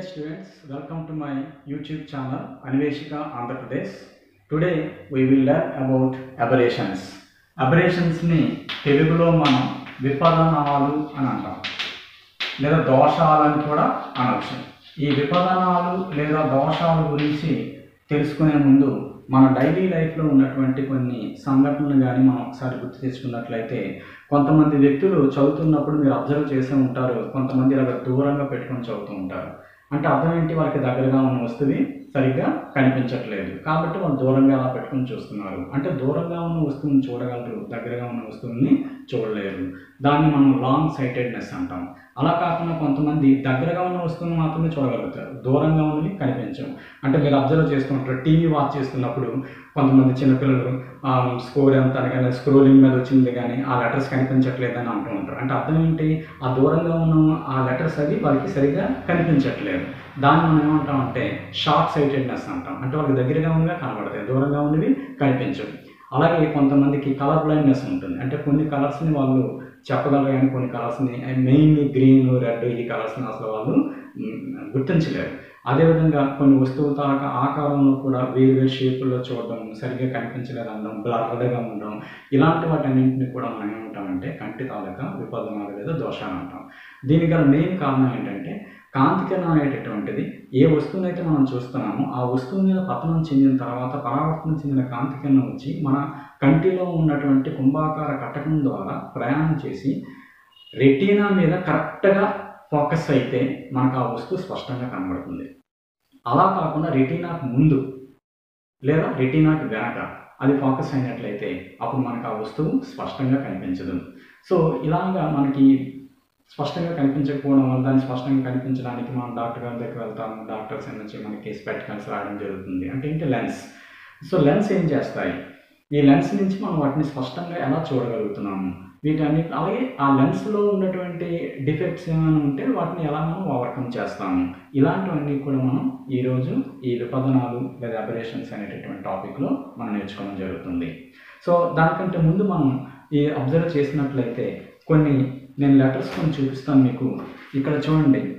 Dear students, welcome to my YouTube channel Anveshika Andhra Pradesh. Today we will learn about aberrations. ని తెలుగులో మనం విపదనాలు అని అంటాం లేదా దోషాలు అని కూడా అనవచ్చు ఈ విపదనాలు లేదా దోషాల గురించి తెలుసుకునే ముందు మన డైలీ లైఫ్లో ఉన్నటువంటి కొన్ని సంఘటనలు కానీ మనం ఒకసారి గుర్తు తెచ్చుకున్నట్లయితే కొంతమంది వ్యక్తులు చదువుతున్నప్పుడు మీరు అబ్జర్వ్ చేసే ఉంటారు కొంతమంది ఇలా దూరంగా పెట్టుకొని చదువుతూ ఉంటారు అంటే అర్థం ఏంటి వాళ్ళకి దగ్గరగా ఉన్న వస్తువు సరిగ్గా కనిపించట్లేదు. కాబట్టి వాళ్ళు దూరంగా అలా పెట్టుకొని చూస్తున్నారు. అంటే దూరంగా ఉన్న వస్తువుని చూడగలరు దగ్గరగా ఉన్న వస్తువుని చూడలేరు. దాన్ని మనం లాంగ్ సైటెడ్నెస్ అంటాం. అలా కాకుండా కొంతమంది దగ్గరగా ఉన్న వస్తువుని మాత్రమే చూడగలుగుతారు. దూరంగా ఉన్నవి కనిపించవు. అంటే మీరు అబ్జర్వ్ చేస్తుంటారు టీవీ వాచ్ చేస్తున్నప్పుడు కొంతమంది చిన్నపిల్లలు స్కోర్ ఎంత అని కానీ స్క్రోలింగ్ మీద వచ్చింది కానీ ఆ లెటర్స్ కనిపించట్లేదని అంటూ ఉంటారు. అంటే అర్థం ఏంటి? ఆ దూరంగా ఉన్న ఆ లెటర్స్ అవి వాళ్ళకి సరిగ్గా కనిపించట్లేదు. దాన్ని మనం ఏమంటామంటే షార్ట్ సైటెడ్నెస్ అంటాం. అంటే వాళ్ళకి దగ్గరగా ఉన్నవి కనబడతాయి. దూరంగా ఉన్నవి కనిపించవు. అలాగే కొంతమందికి కలర్ బ్లైండ్నెస్ ఉంటుంది. అంటే కొన్ని కలర్స్ని వాళ్ళు చెప్పగలరు కానీ కొన్ని కలర్స్ని మెయిన్లీ గ్రీన్ రెడ్ ఈ కలర్స్ని అసలు వాళ్ళు గుర్తించలేరు. అదేవిధంగా కొన్ని వస్తువుల తాలూకా ఆకారంలో కూడా వేరు వేరు షేపుల్లో చూడడం సరిగ్గా కనిపించలేదు అనడం బ్లర్డ్గా ఉండడం ఇలాంటి వాటన్నింటిని కూడా మనం ఏమంటామంటే కంటి తాలూకా విపదనాలు లేదా దోషాలు అంటాం. దీనికి గల మెయిన్ కారణం ఏంటంటే కాంతికిరణం అనేటటువంటిది ఏ వస్తువునైతే మనం చూస్తున్నామో ఆ వస్తువు మీద పతనం చెందిన తర్వాత పరావర్తనం చెందిన కాంతికిరణం వచ్చి మన కంటిలో ఉన్నటువంటి కుంభాకార కటకం ద్వారా ప్రయాణం చేసి రెటీనా మీద కరెక్ట్గా ఫోకస్ అయితే మనకు ఆ వస్తువు స్పష్టంగా కనబడుతుంది. అలా కాకుండా రెటీనాకు ముందు లేదా రెటీనాకు వెనక అది ఫోకస్ అయినట్లయితే అప్పుడు మనకు ఆ వస్తువు స్పష్టంగా కనిపించదు. సో ఇలాగా మనకి స్పష్టంగా కనిపించకపోవడం వల్ల దాన్ని స్పష్టంగా కనిపించడానికి మనం డాక్టర్ గారి దగ్గరికి వెళ్తాము. డాక్టర్స్ నుంచి మనకి స్పెక్టికల్స్ రావడం జరుగుతుంది. అంటే ఏంటి? లెన్స్. సో లెన్స్ ఏం చేస్తాయి? ఈ లెన్స్ నుంచి మనం వాటిని స్పష్టంగా ఎలా చూడగలుగుతున్నాము? వీటన్ని అలాగే ఆ లెన్స్లో ఉన్నటువంటి డిఫెక్ట్స్ ఏమైనా ఉంటే వాటిని ఎలా మనం ఓవర్కమ్ చేస్తాము? ఇలాంటివన్నీ కూడా మనం ఈరోజు ఈ విపదనాలు లేదా అబరేషన్స్ అనేటటువంటి టాపిక్లో మనం నేర్చుకోవడం జరుగుతుంది. సో దానికంటే ముందు మనం ఈ అబ్జర్వ్ చేసినట్లయితే కొన్ని నేను లెటర్స్ కొన్ని చూపిస్తాను మీకు. ఇక్కడ చూడండి.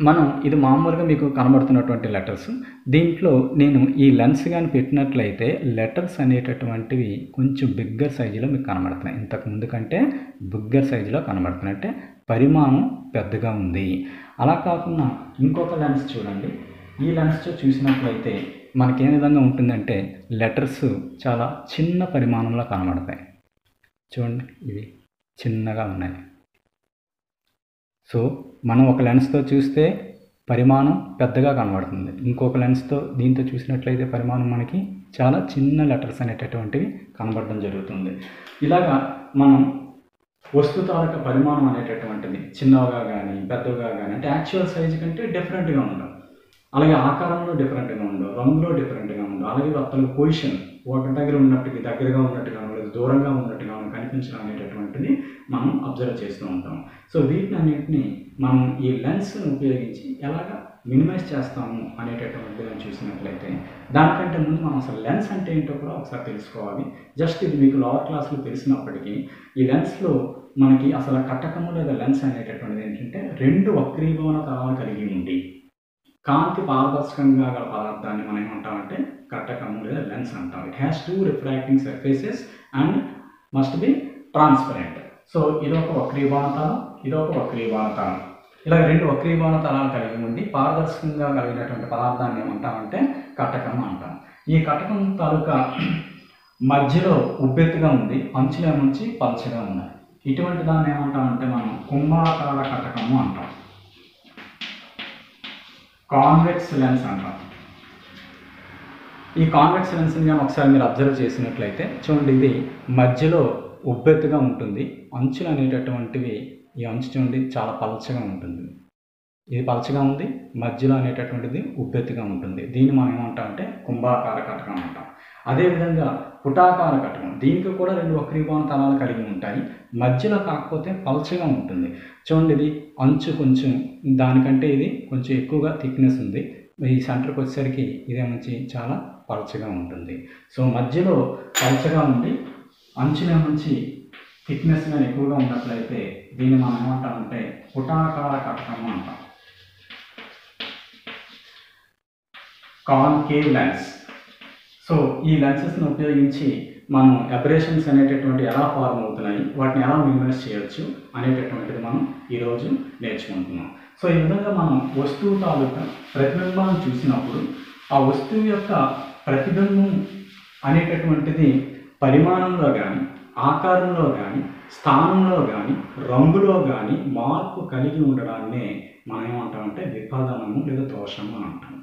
మనం ఇది మామూలుగా మీకు కనబడుతున్నటువంటి లెటర్స్ దీంట్లో నేను ఈ లెన్స్ కానీ పెట్టినట్లయితే లెటర్స్ అనేటటువంటివి కొంచెం బిగ్గర్ సైజులో మీకు కనబడుతున్నాయి. ఇంతకు ముందు కంటే బిగ్గర్ సైజులో కనబడుతున్నాయి. అంటే పరిమాణం పెద్దగా ఉంది. అలా కాకుండా ఇంకొక లెన్స్ చూడండి. ఈ లెన్స్తో చూసినట్లయితే మనకి ఏ విధంగా ఉంటుందంటే లెటర్స్ చాలా చిన్న పరిమాణంలో కనబడతాయి. చూడండి ఇవి చిన్నగా ఉన్నాయి. సో మనం ఒక లెన్స్తో చూస్తే పరిమాణం పెద్దగా కనబడుతుంది. ఇంకొక లెన్స్తో దీంతో చూసినట్లయితే పరిమాణం మనకి చాలా చిన్న లెటర్స్ అనేటటువంటివి కనబడడం జరుగుతుంది. ఇలాగా మనం వస్తువు పరిమాణం అనేటటువంటిది చిన్నగా కానీ పెద్దగా కానీ అంటే యాక్చువల్ సైజు కంటే డిఫరెంట్గా ఉండడం అలాగే ఆకారంలో డిఫరెంట్గా ఉండవు రంగులో డిఫరెంట్గా ఉండవు. అలాగే అతని పొజిషన్ ఒక దగ్గర ఉన్నట్టుగా దగ్గరగా ఉన్నట్టుగా లేదా దూరంగా ఉన్నట్టుగా కనిపించడం అనేటువంటిది మనం అబ్జర్వ్ చేస్తూ ఉంటాం. సో వీటిని అన్నింటినీ మనం ఈ లెన్స్ని ఉపయోగించి ఎలాగ మినిమైజ్ చేస్తాము అనేటటువంటిది మనం చూసినట్లయితే దానికంటే ముందు మనం అసలు లెన్స్ అంటే ఏంటో కూడా ఒకసారి తెలుసుకోవాలి. జస్ట్ ఇది మీకు లోవర్ క్లాస్లో తెలిసినప్పటికీ ఈ లెన్స్లో మనకి అసలు కట్టకము లేదా లెన్స్ అనేటటువంటిది ఏంటంటే రెండు వక్రీభవన తలాలు కలిగి ఉండి కాంతి పారదర్శకంగా గల పదార్థాన్ని మనం ఏమంటామంటే కట్టకము లేదా లెన్స్ అంటాం. It has two refracting surfaces and must be transparent so ఇదొక వక్రీభవన తలం ఇదొక వక్రీభవన తలం ఇలా రెండు వక్రీభవన తలాలు కలిగి ఉండి పారదర్శకంగా కలిగినటువంటి పదార్థాన్ని ఏమంటామంటే కట్టకం అంటాం. ఈ కటకం తాలూకా మధ్యలో ఉబ్బెత్తుగా ఉంది అంచులే నుంచి పలచగా ఉన్నాయి ఇటువంటి దాన్ని ఏమంటామంటే మనం కుంభాకార కటకము అంటాం. కాన్వెక్స్ లెన్స్ అంటాం. ఈ కాన్వెక్స్ లెన్స్ని కానీ ఒకసారి మీరు అబ్జర్వ్ చేసినట్లయితే చూడండి ఇది మధ్యలో ఉబ్బెత్తుగా ఉంటుంది. అంచులు అనేటటువంటివి ఈ అంచు చూడండి చాలా పలచగా ఉంటుంది. ఇది పలచగా ఉంది. మధ్యలో అనేటటువంటిది ఉబ్బెత్తుగా ఉంటుంది. దీన్ని మనం ఏమంటాం అంటే కుంభాకార కటకం అంటాం. అదేవిధంగా పుటాకార కటకం. దీనికి కూడా రెండు వక్రీభవన తలాలు కలిగి ఉంటాయి. మధ్యలో కాకపోతే పలచగా ఉంటుంది. చూడండి ఇది అంచు కొంచెం దానికంటే ఇది కొంచెం ఎక్కువగా థిక్నెస్ ఉంది. ఈ సెంటర్కి వచ్చేసరికి ఇదే మంచి చాలా పలచగా ఉంటుంది. సో మధ్యలో పలచగా ఉండి అంచుల నుంచి థిక్నెస్ కానీ ఎక్కువగా ఉన్నట్లయితే దీన్ని మనం ఏమంటామంటే పుటాకార కటకము అంటాం. Concave lens. సో ఈ లెన్సెస్ని ఉపయోగించి మనం అబ్రేషన్స్ అనేటటువంటి ఎలా ఫార్మ్ అవుతున్నాయి వాటిని ఎలా మినిమైజ్ చేయొచ్చు అనేటటువంటిది మనం ఈరోజు నేర్చుకుంటున్నాం. సో ఈ విధంగా మనం వస్తువు తాలూకా ప్రతిబింబాలను చూసినప్పుడు ఆ వస్తువు యొక్క ప్రతిబింబం అనేటటువంటిది పరిమాణంలో కానీ ఆకారంలో కానీ స్థానంలో కానీ రంగులో కానీ మార్పు కలిగి ఉండడాన్నే మనం ఏమంటామంటే విపాదనము లేదా దోషము అని అంటాం.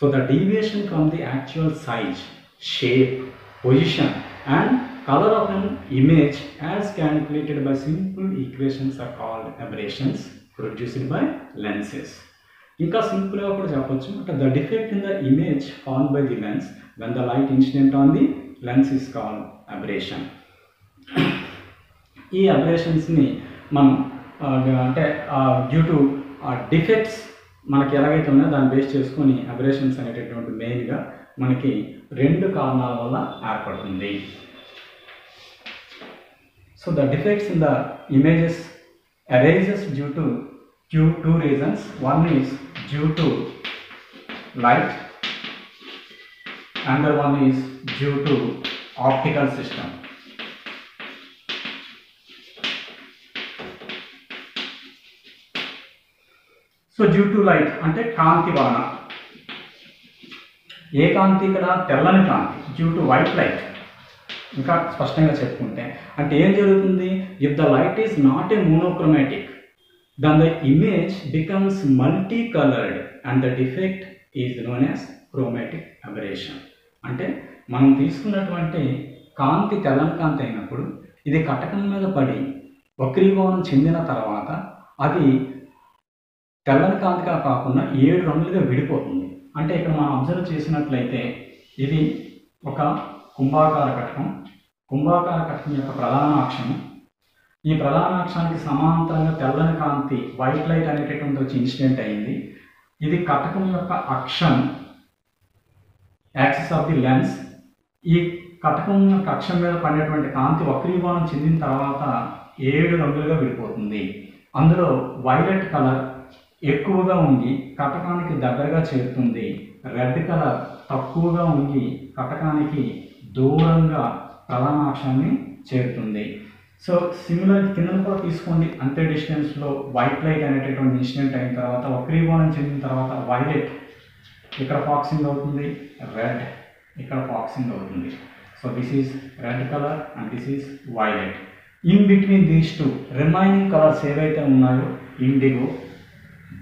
So the deviation from the actual size shape position and colour of an image as calculated by simple equations are called aberrations produced by lenses ఇంకా సింపుల్గా కూడా చెప్పొచ్చు. అంటే the defect in the image form by the lens when the light incident on the lens is called aberration. ఈ అబరేషన్స్ని మనం అంటే due to defects మనకి ఎలాగైతే ఉన్నాయో దాన్ని బేస్ చేసుకొని అబ్రేషన్స్ అనేటటువంటి మెయిన్గా మనకి రెండు కారణాల వల్ల ఏర్పడుతుంది. So the defects in the images arises due to due two reasons. One is due to light. Another one is due to optical system. So due to light అంటే కాంతి వలన ఏ కాంతి ఇక్కడ? తెల్లని కాంతి డ్యూ టు వైట్ లైట్ ఇంకా స్పష్టంగా చెప్పుకుంటే అంటే ఏం జరుగుతుంది? If the light is not a monochromatic then the image becomes multi coloured and the defect is known as chromatic aberration అంటే మనం తీసుకున్నటువంటి కాంతి తెల్లని కాంతి అయినప్పుడు ఇది కటకం మీద పడి వక్రీభవనం చెందిన తర్వాత అది తెల్లని కాంతిగా కాకుండా ఏడు రంగులుగా విడిపోతుంది. అంటే ఇక్కడ మనం అబ్జర్వ్ చేసినట్లయితే ఇది ఒక కుంభాకార కటకం. కుంభాకార కటకం యొక్క ప్రధాన అక్షం ఈ ప్రధాన అక్షానికి సమాంతరంగా తెల్లని కాంతి వైట్ లైట్ అనేటటువంటి వచ్చి ఇన్సిడెంట్ అయింది. ఇది కటకం యొక్క అక్షం. యాక్సిస్ ఆఫ్ ది లెన్స్ ఈ కటకం కక్షం మీద పడినటువంటి కాంతి వక్రీభవనం చెందిన తర్వాత ఏడు రంగులుగా విడిపోతుంది. అందులో వైలెట్ కలర్ ఎక్కువగా ఉండి కటకానికి దగ్గరగా చేరుతుంది. రెడ్ కలర్ తక్కువగా ఉండి కటకానికి దూరంగా ప్రధాన అక్షాన్ని చేరుతుంది. సో సిమిలర్ కింద కూడా తీసుకోండి. అంతే డిస్టెన్స్లో వైట్ లైట్ అనేటటువంటి ఇన్సిడెంట్ అయిన తర్వాత వక్రీభవనం చెందిన తర్వాత వైలెట్ ఇక్కడ ఫాక్సింగ్ అవుతుంది రెడ్ ఇక్కడ ఫాక్సింగ్ అవుతుంది. So this is red colour and this is violet in between these two remaining colours ఏవైతే ఉన్నాయో indigo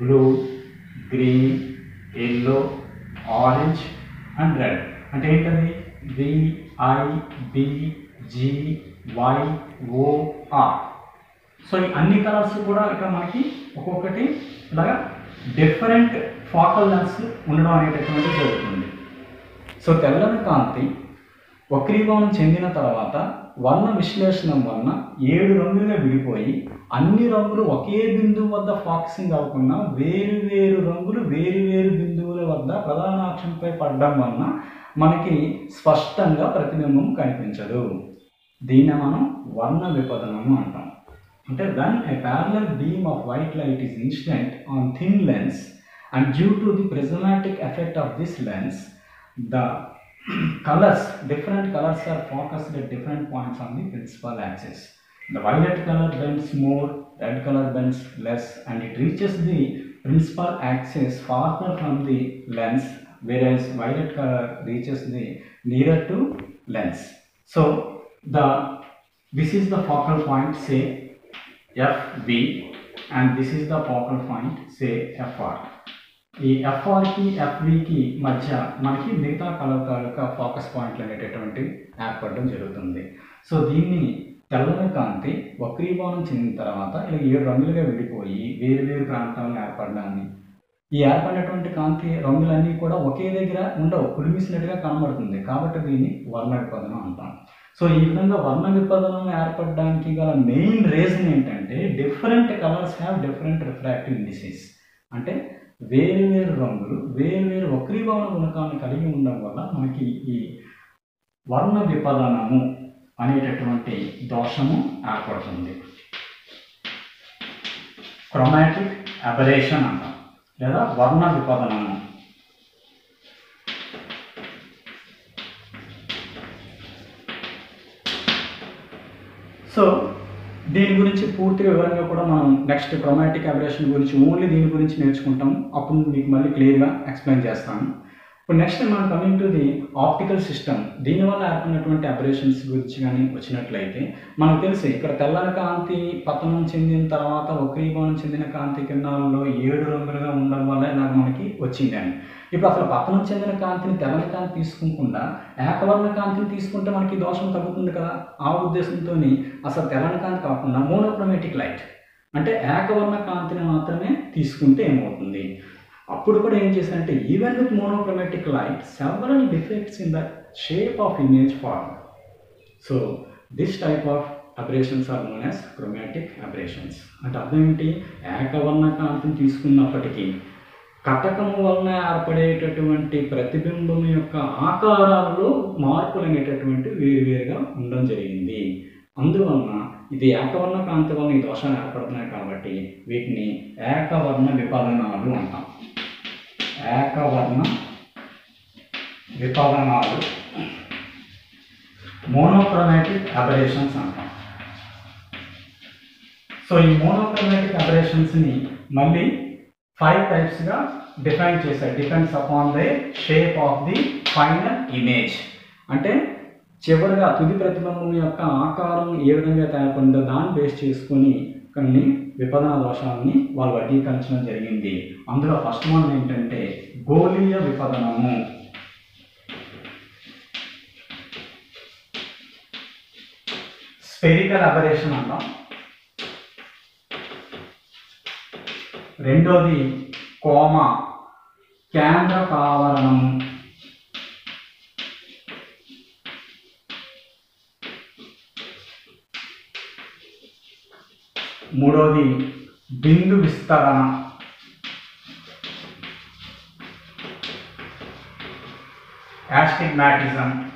blue green yellow orange and red అంటే ఏంటది? V I B G Y O R so ఈ అన్ని colours కూడా ఇక్కడ మనకి ఒక్కొక్కటి ఇలాగా డిఫరెంట్ ఫాకల్ లెన్స్ ఉండడం అనేటటువంటి జరుగుతుంది. సో తెల్లని కాంతి వక్రీభవనం చెందిన తర్వాత వర్ణ విశ్లేషణం వలన ఏడు రంగులుగా విడిపోయి అన్ని రంగులు ఒకే బిందువు వద్ద ఫాక్సింగ్ అవ్వకుండా వేరు వేరు రంగులు వేరు వేరు బిందువుల వద్ద ప్రధాన అక్షంపై పడడం వలన మనకి స్పష్టంగా ప్రతిబింబం కనిపించదు. దీన్ని మనం వర్ణ విపదనము అంటాం. అంటే when a parallel beam of white light is incident on thin lens and due to the prismatic effect of this lens the colors different colors are focused at different points on the principal axis. The violet color bends more red color bends less and it reaches the principal axis farther from the lens whereas violet color reaches the nearer to lens. So the this is the focal point say FV and this is the focal point say FR ఈ ఎఫ్ఆర్కి ఎఫ్వికి మధ్య మనకి మిగతా కళ తాలూకా focus పాయింట్లు అనేటటువంటి ఏర్పడడం జరుగుతుంది. So దీన్ని తెల్లని కాంతి వక్రీభవనం చెందిన తర్వాత ఇలా ఏడు రంగులుగా విడిపోయి వేరు వేరు ప్రాంతాలను ఏర్పడడాన్ని. ఈ ఏర్పడినటువంటి కాంతి రంగులన్నీ కూడా ఒకే దగ్గర ఉండవు కురిమిసినట్టుగా కనబడుతుంది. కాబట్టి దీన్ని వర్ణ విపదనం అంటాం. సో ఈ విధంగా వర్ణ విపదనం ఏర్పడడానికి గల మెయిన్ రీజన్ ఏంటంటే different colours have different refractive indices అంటే వేరు వేరు రంగులు వేరు వేరు వక్రీభవన గుణకాలను కలిగి ఉండడం వల్ల మనకి ఈ వర్ణ విపదనము అనేటటువంటి దోషము ఏర్పడుతుంది. క్రొమాటిక్ అబరేషన్ అంటాం. లేదా వర్ణ విపదనము. దీని గురించి పూర్తిగా వివరంగా కూడా మనం నెక్స్ట్ క్రొమాటిక్ అబరేషన్ గురించి ఓన్లీ దీని గురించి నేర్చుకుంటాం. అప్పుడు మీకు మళ్ళీ క్లియర్గా ఎక్స్ప్లెయిన్ చేస్తాను. ఇప్పుడు నెక్స్ట్ మనం coming to the optical system దీనివల్ల ఏర్పడినటువంటి అబరేషన్స్ గురించి కానీ వచ్చినట్లయితే మనకు తెలిసి ఇక్కడ తెల్లని కాంతి పతనం చెందిన తర్వాత ఒకే వక్రీభవనం చెందిన కాంతి కిరణాలలో ఏడు రంగులుగా ఉండడం వల్ల ఇలాగ మనకి వచ్చిందని ఇప్పుడు అసలు పతనం చెందిన కాంతిని తెల్లని కాంతి తీసుకోకుండా ఏకవర్ణ కాంతిని తీసుకుంటే మనకి దోషం తగ్గుతుంది కదా? ఆ ఉద్దేశంతో అసలు తెల్లని కాంతి కాకుండా మోనోక్రోమేటిక్ లైట్. అంటే ఏకవర్ణ కాంతిని మాత్రమే తీసుకుంటే ఏమవుతుంది? అప్పుడు కూడా ఏం చేశారంటే even with monochromatic light several defects in the shape of image form so this type of aberrations are known as chromatic aberrations అంటే అర్థం ఏంటి ఏకవర్ణ కాంతిని తీసుకున్నప్పటికీ కటకము వలన ఏర్పడేటటువంటి ప్రతిబింబం యొక్క ఆకారాలలో మార్పులు అనేటటువంటి వేరువేరుగా ఉండడం జరిగింది. అందువలన ఇది ఏకవర్ణ కాంతి వలన ఈ దోషాలు ఏర్పడుతున్నాయి కాబట్టి వీటిని ఏకవర్ణ విపదనాలు అంటాం. ఏకవర్ణ విపదనాలు మోనోక్రోమాటిక్ అబరేషన్స్ అంటాం. సో ఈ మోనోక్రోమాటిక్ అబరేషన్స్ని మళ్ళీ ఫైవ్ టైప్స్గా డిఫైన్ చేశారు. Depends upon the shape of the final image అంటే చివరిగా తుది ప్రతిబింబం యొక్క ఆకారం ఏ విధంగా తయారుపడిందో దాన్ని బేస్ చేసుకుని కొన్ని విపదన దోషాలని వాళ్ళు వర్గీకరించడం జరిగింది. అందులో ఫస్ట్ వన్ ఏంటంటే గోళీయ విపదనము. స్పెరికల్ అబరేషన్ అంటాం. రెండోది కోమ కేంద్ర కావరణం. మూడోది బిందు విస్తరణ. యాస్టిగ్మాటిజం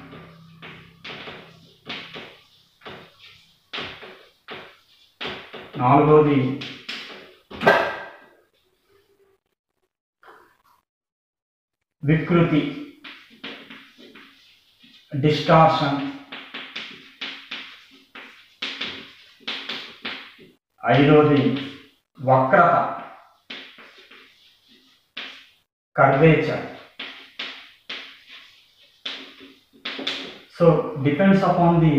నాలుగోది వికృతి డిస్టార్షన్ ఐదోది వక్రత curvature so depends upon the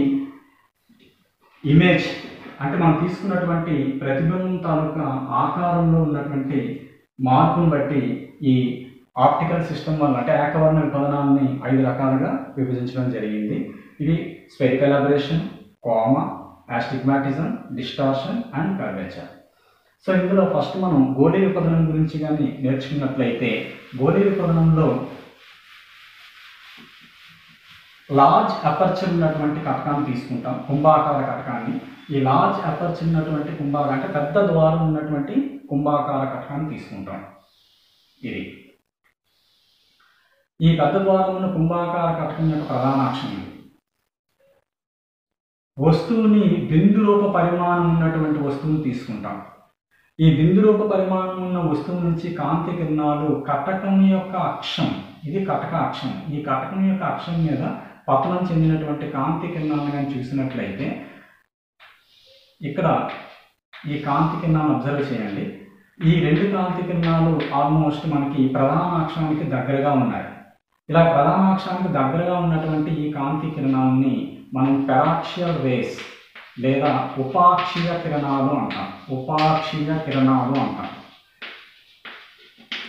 image అంటే మనం తీసుకున్నటువంటి ప్రతిబింబం తాలూకా ఆకారంలో ఉన్నటువంటి మార్పును బట్టి ఈ ఆప్టికల్ సిస్టమ్ వల్ల అంటే ఏకవర్ణ విపదనాన్ని ఐదు రకాలుగా విభజించడం జరిగింది. ఇది spherical aberration coma astigmatism distortion and curvature. So ఇందులో ఫస్ట్ మనం గోళీ విపదనం గురించి కానీ నేర్చుకున్నట్లయితే గోళీ విపదనంలో లార్జ్ అపర్చర్ ఉన్నటువంటి కటకాన్ని తీసుకుంటాం కుంభాకార కటకాన్ని. ఈ లార్జ్ అపర్చర్ ఉన్నటువంటి కుంభాకార అంటే పెద్ద ద్వారం ఉన్నటువంటి కుంభాకార కటకాన్ని తీసుకుంటాం. ఇది. ఈ పెద్ద ద్వారమును ఉన్న కుంభాకార కటకం యొక్క ప్రధాన అక్షం ఇది. వస్తువుని బిందు రూప పరిమాణం ఉన్నటువంటి వస్తువును తీసుకుంటాం. ఈ బిందు రూప పరిమాణం ఉన్న వస్తువు నుంచి కాంతి కిరణాలు కటకం యొక్క అక్షం ఇది కటక అక్షం. ఈ కటకం యొక్క అక్షం మీద పతనం చెందినటువంటి కాంతి కిరణాలను కానీ చూసినట్లయితే ఇక్కడ ఈ కాంతి కిరణాలను అబ్జర్వ్ చేయండి. ఈ రెండు కాంతి కిరణాలు ఆల్మోస్ట్ మనకి ప్రధాన అక్షానికి దగ్గరగా ఉన్నాయి. ఇలా ప్రధానాక్షానికి దగ్గరగా ఉన్నటువంటి ఈ కాంతి కిరణాలని మనం పెరాక్షియల్ రేస్ లేదా ఉపాక్షీయ కిరణాలు అంటాం. ఉపాక్షీయ కిరణాలు అంటాం.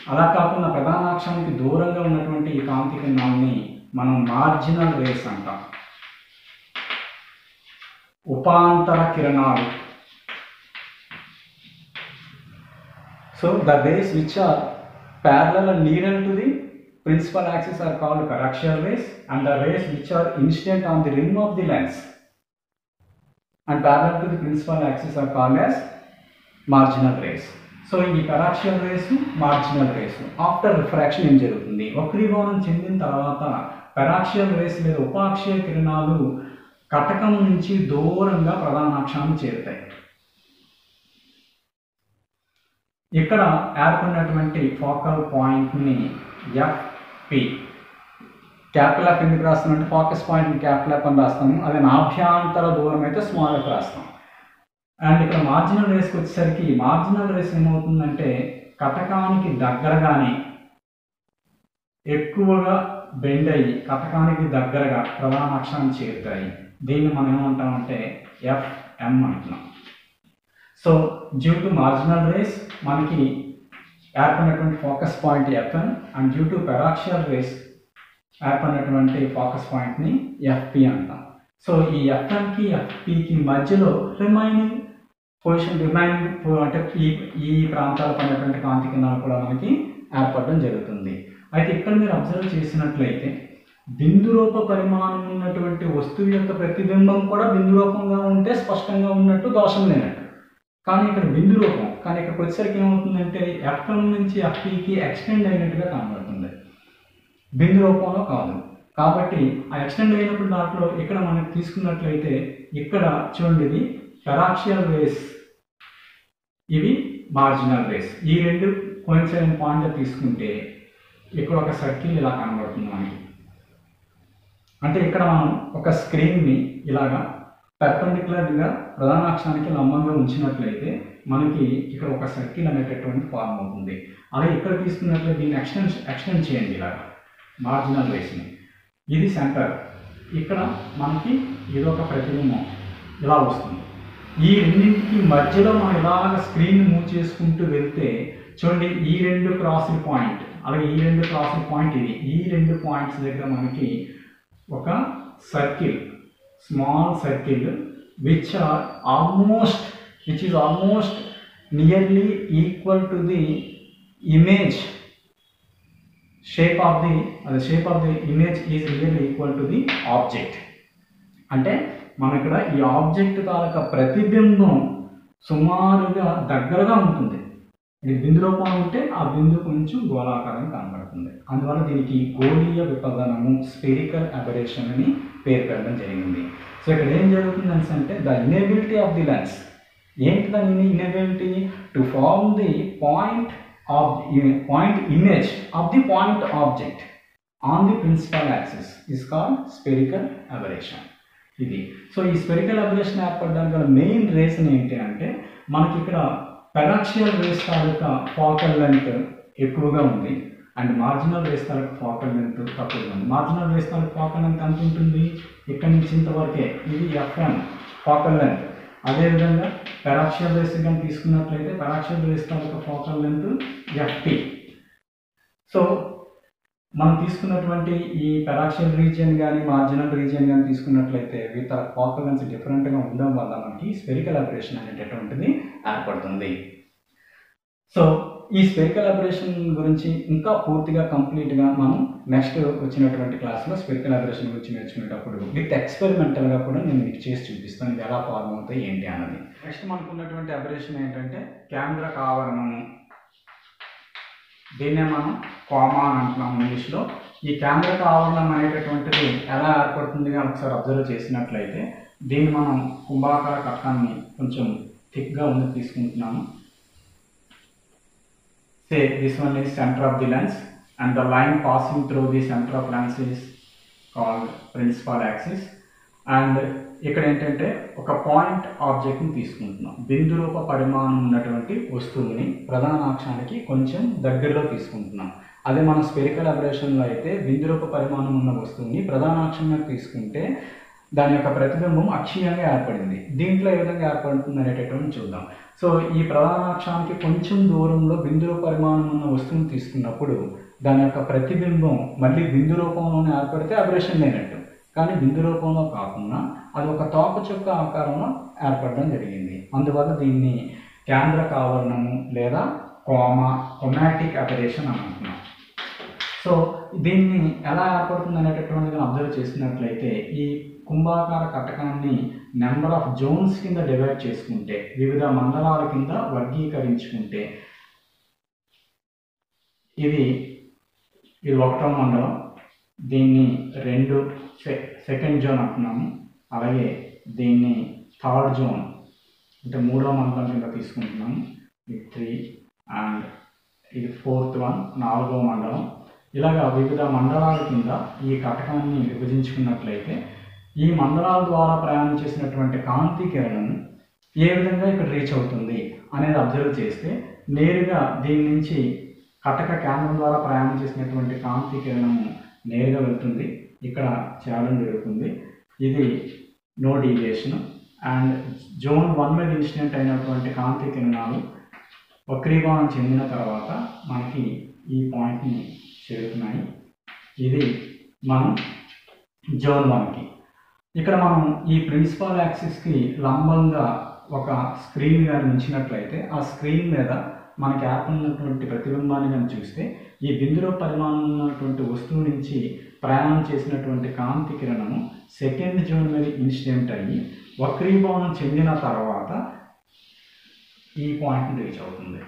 అలా కాకుండా ప్రధానాక్షానికి దూరంగా ఉన్నటువంటి ఈ కాంతి కిరణాలని మనం మార్జినల్ రేస్ అంటాం. ఉపాంతర కిరణాలు. So the rays which are parallel and to the principal axes are called coaxial rays and the rays which are incident on the rim of the lens and parallel to the principal axis are called as marginal rays. So ఈ paraxial rays marginal rays after refraction ఏం జరుగుతుంది వక్రీభవనం చెందిన తర్వాత paraxial race లేదా ఉపాక్షీయ కిరణాలు కటకం నుంచి దూరంగా ప్రధానాక్షాన్ని చేరుతాయి ఇక్కడ ఏర్పడినటువంటి ఫోకల్ పాయింట్ని ఎఫ్ పి క్యాపిటల్ ఎఫ్ ఎందుకు రాస్తామంటే ఫోకస్ పాయింట్ని క్యాపిటల్ ఎఫ్ అని రాస్తాము. అదే నాభ్యాంతర దూరం అయితే స్మాల్ ఎఫ్ రాస్తాం. అండ్ ఇక్కడ మార్జినల్ రేస్కి వచ్చేసరికి మార్జినల్ రేస్ ఏమవుతుందంటే కటకానికి దగ్గరగానే ఎక్కువగా బెండ్ అయ్యి కటకానికి దగ్గరగా ప్రధాన అక్షరాన్ని చేరుతాయి. దీన్ని మనం ఏమంటామంటే ఎఫ్ఎం అంటున్నాం. So due to marginal rays మనకి ఏర్పడినటువంటి focus point FN and due to paraxial rays ఏర్పడినటువంటి ఫోకస్ పాయింట్ని ఎఫ్పి అంటాం. సో ఈ ఎఫ్ఎన్కి ఎఫ్పికి మధ్యలో రిమైనింగ్ పొజిషన్ రిమైనింగ్ అంటే ఈ ఈ ప్రాంతాలు పడినటువంటి కాంతి కిరణాలు కూడా మనకి ఏర్పడడం జరుగుతుంది. అయితే ఇక్కడ మీరు అబ్జర్వ్ చేసినట్లయితే బిందు రూప పరిమాణం ఉన్నటువంటి వస్తువు యొక్క ప్రతిబింబం కూడా బిందు రూపంగా ఉంటే స్పష్టంగా ఉన్నట్టు దోషం లేనట్టు. కానీ ఇక్కడ విందు రూపం కానీ ఇక్కడికి వచ్చేసరికి ఏమవుతుందంటే ఎఫ్ఎం నుంచి ఎఫ్ఈకి ఎక్స్టెండ్ అయినట్టుగా కనబడుతుంది. బిందు రూపంలో కాదు. కాబట్టి ఆ ఎక్స్టెండ్ అయినప్పుడు దాంట్లో ఇక్కడ మనం తీసుకున్నట్లయితే ఇక్కడ చూడండి ఇది పెరాక్షియల్ రేస్ ఇవి మార్జినల్ రేస్ ఈ రెండు కోయిన్సైడ్ పాయింట్ తీసుకుంటే ఇక్కడ ఒక సర్కిల్ ఇలా కనబడుతుంది మనకి. అంటే ఇక్కడ మనం ఒక స్క్రీన్ని ఇలాగా పెర్పెండిక్యులర్గా ప్రధాన అక్షానికి లంబంగా ఉంచినట్లయితే మనకి ఇక్కడ ఒక సర్కిల్ అనేటటువంటి ఫార్మ్ అవుతుంది. అలాగే ఇక్కడ తీసుకున్నట్లయితే దీన్ని ఎక్స్టెండ్ ఎక్స్టెండ్ చేయండి ఇలా మార్జినల్ రేస్ని. ఇది సెంటర్. ఇక్కడ మనకి ఇది ఒక ప్రతిబింబం. ఇలా వస్తుంది. ఈ రెండింటికి మధ్యలో మనం ఇలాగ స్క్రీన్ మూవ్ చేసుకుంటూ వెళ్తే చూడండి ఈ రెండు క్రాసింగ్ పాయింట్ అలాగే ఈ రెండు క్రాసింగ్ పాయింట్ ఇది. ఈ రెండు పాయింట్స్ దగ్గర మనకి ఒక circle small circle which are almost which is almost nearly equal to the image shape of the uh, shape of the image is nearly equal to the object అంటే మన ఇక్కడ ఈ ఆబ్జెక్ట్ తాలూకా ప్రతిబింబం సుమారుగా దగ్గరగా ఉంటుంది. ఇది బిందు రూపంలో ఉంటే ఆ బిందు కొంచెం గోళాకారం కనబడుతుంది. అందువల్ల దీనికి గోళీయ విపదనము స్పెరికల్ అబరేషన్ అని పేరు పెట్టడం జరిగింది. సో ఇక్కడ ఏం జరుగుతుంది అంటే the inability of the lens ఏంటి దాని inability to form the point of point image of the point object on the principal axis is called spherical aberration ఇది. సో ఈ స్పెరికల్ అబరేషన్ ఏర్పడడానికి గల మెయిన్ రీజన్ ఏంటి అంటే మనకి ఇక్కడ పెరాక్షియల్ రేస్ తాలూకా ఫోకల్ లెంత్ ఎక్కువగా ఉంది. అండ్ మార్జినల్ రేస్ తాలూకా ఫోకల్ లెంత్ తక్కువగా ఉంది. మార్జినల్ రేస్ తాలూకా ఫోకల్ లెంత్ ఎంత ఉంటుంది? ఇక్కడి నుంచి ఇంతవరకే ఇది ఎఫ్ఎన్ ఫోకల్ లెంత్ అదేవిధంగా పెరాక్షియల్ రేస్ కానీ తీసుకున్నట్లయితే పెరాక్షియల్ రేస్ తాలూకా ఫోకల్ లెంత్ ఎఫ్టీ. సో మనం తీసుకున్నటువంటి ఈ పెరాక్షియల్ రీజియన్ కానీ మార్జినల్ రీజియన్ కానీ తీసుకున్నట్లయితే వీటి పాపులెన్స్ డిఫరెంట్గా ఉండడం వల్ల మనకి స్పెరికల్ అపరేషన్ అనేటటువంటిది ఏర్పడుతుంది. సో ఈ స్పెరికల్ అపరేషన్ గురించి ఇంకా పూర్తిగా కంప్లీట్గా మనం నెక్స్ట్ వచ్చినటువంటి క్లాస్లో స్పెరికల్ అపరేషన్ గురించి నేర్చుకునేటప్పుడు విత్ ఎక్స్పెరిమెంటల్గా కూడా నేను మీకు చేసి చూపిస్తాను. ఇది ఎలా ఫార్మ్ అవుతాయి ఏంటి అన్నది. నెక్స్ట్ మనకున్నటువంటి అబరేషన్ ఏంటంటే కేంద్ర కావరణము దీన్నే మనం కోమా అని అంటున్నాం ఇంగ్లీష్లో. ఈ కేంద్రక ఆవరణం అనేటటువంటిది ఎలా ఏర్పడుతుంది అని ఒకసారి అబ్జర్వ్ చేసినట్లయితే దీన్ని మనం కుంభాకార కట్టాన్ని కొంచెం థిక్గా ఉంది తీసుకుంటున్నాము. Say this one is centre of the lens and the line passing through the centre of lens is called principal axis and ఇక్కడ ఏంటంటే ఒక పాయింట్ ఆబ్జెక్ట్ని తీసుకుంటున్నాం. బిందు రూప పరిమాణం ఉన్నటువంటి వస్తువుని ప్రధాన అక్షానికి కొంచెం దగ్గరలో తీసుకుంటున్నాం. అదే మనం స్పెరికల్ అబ్రేషన్లో అయితే బిందు రూప పరిమాణం ఉన్న వస్తువుని ప్రధాన అక్షంగా తీసుకుంటే దాని యొక్క ప్రతిబింబం అక్షీయంగా ఏర్పడింది. దీంట్లో ఏ విధంగా ఏర్పడుతుంది అనేటటువంటి చూద్దాం. సో ఈ ప్రధానాక్షానికి కొంచెం దూరంలో బిందు పరిమాణం ఉన్న వస్తువుని తీసుకున్నప్పుడు దాని యొక్క ప్రతిబింబం మళ్ళీ బిందు రూపంలోనే ఏర్పడితే అబ్రేషన్ లేనట్టు కానీ బిందు రూపంలో కాకుండా అది ఒక తోక చుక్క ఆకారంలో ఏర్పడడం జరిగింది. అందువల్ల దీన్ని కేంద్ర కావరణము లేదా కోమా కొమాటిక్ అపరేషన్ అని అంటున్నాం. సో దీన్ని ఎలా ఏర్పడుతుంది అనేటటువంటిది అబ్జర్వ్ చేసినట్లయితే ఈ కుంభాకార కటకాన్ని నెంబర్ ఆఫ్ జోన్స్ కింద డివైడ్ చేసుకుంటే వివిధ మండలాల కింద వర్గీకరించుకుంటే ఇది ఇది ఒకటో మండలం దీన్ని రెండు సె- సెకండ్ జోన్ అంటున్నాము. అలాగే దీన్ని థర్డ్ జోన్ అంటే మూడో మండలం కింద తీసుకుంటున్నాము. ఇది త్రీ అండ్ ఇది ఫోర్త్ వన్ నాలుగో మండలం. ఇలాగా వివిధ మండలాల కింద ఈ కటకాన్ని విభజించుకున్నట్లయితే ఈ మండలాల ద్వారా ప్రయాణం చేసినటువంటి కాంతి కిరణం ఏ విధంగా ఇక్కడ రీచ్ అవుతుంది అనేది అబ్జర్వ్ చేస్తే నేరుగా దీని నుంచి కటక కేంద్రం ద్వారా ప్రయాణం చేసినటువంటి కాంతి కిరణము నేరుగా వెళ్తుంది. ఇక్కడ చేరడం జరుగుతుంది. ఇది no deviation and zone one మీద ఇన్సిడెంట్ అయినటువంటి కాంతి కిరణాలు వక్రీభావం చెందిన తర్వాత మనకి ఈ పాయింట్ని చేరుతున్నాయి. ఇది మనం జోన్ వన్కి ఇక్కడ మనం ఈ ప్రిన్సిపల్ యాక్సిస్కి లంబంగా ఒక స్క్రీన్ కానీ ఉంచినట్లయితే ఆ స్క్రీన్ మీద మనకి ఏర్పడినటువంటి ప్రతిబింబాన్ని మనం చూస్తే ఈ బిందులో పరిమాణం ఉన్నటువంటి వస్తువు నుంచి ప్రయాణం చేసినటువంటి కాంతి కిరణము సెకండ్ జోన్ మీద ఇన్సిడెంట్ అయ్యి వక్రీభవనం చెందిన తర్వాత ఈ పాయింట్ని రీచ్ అవుతుంది.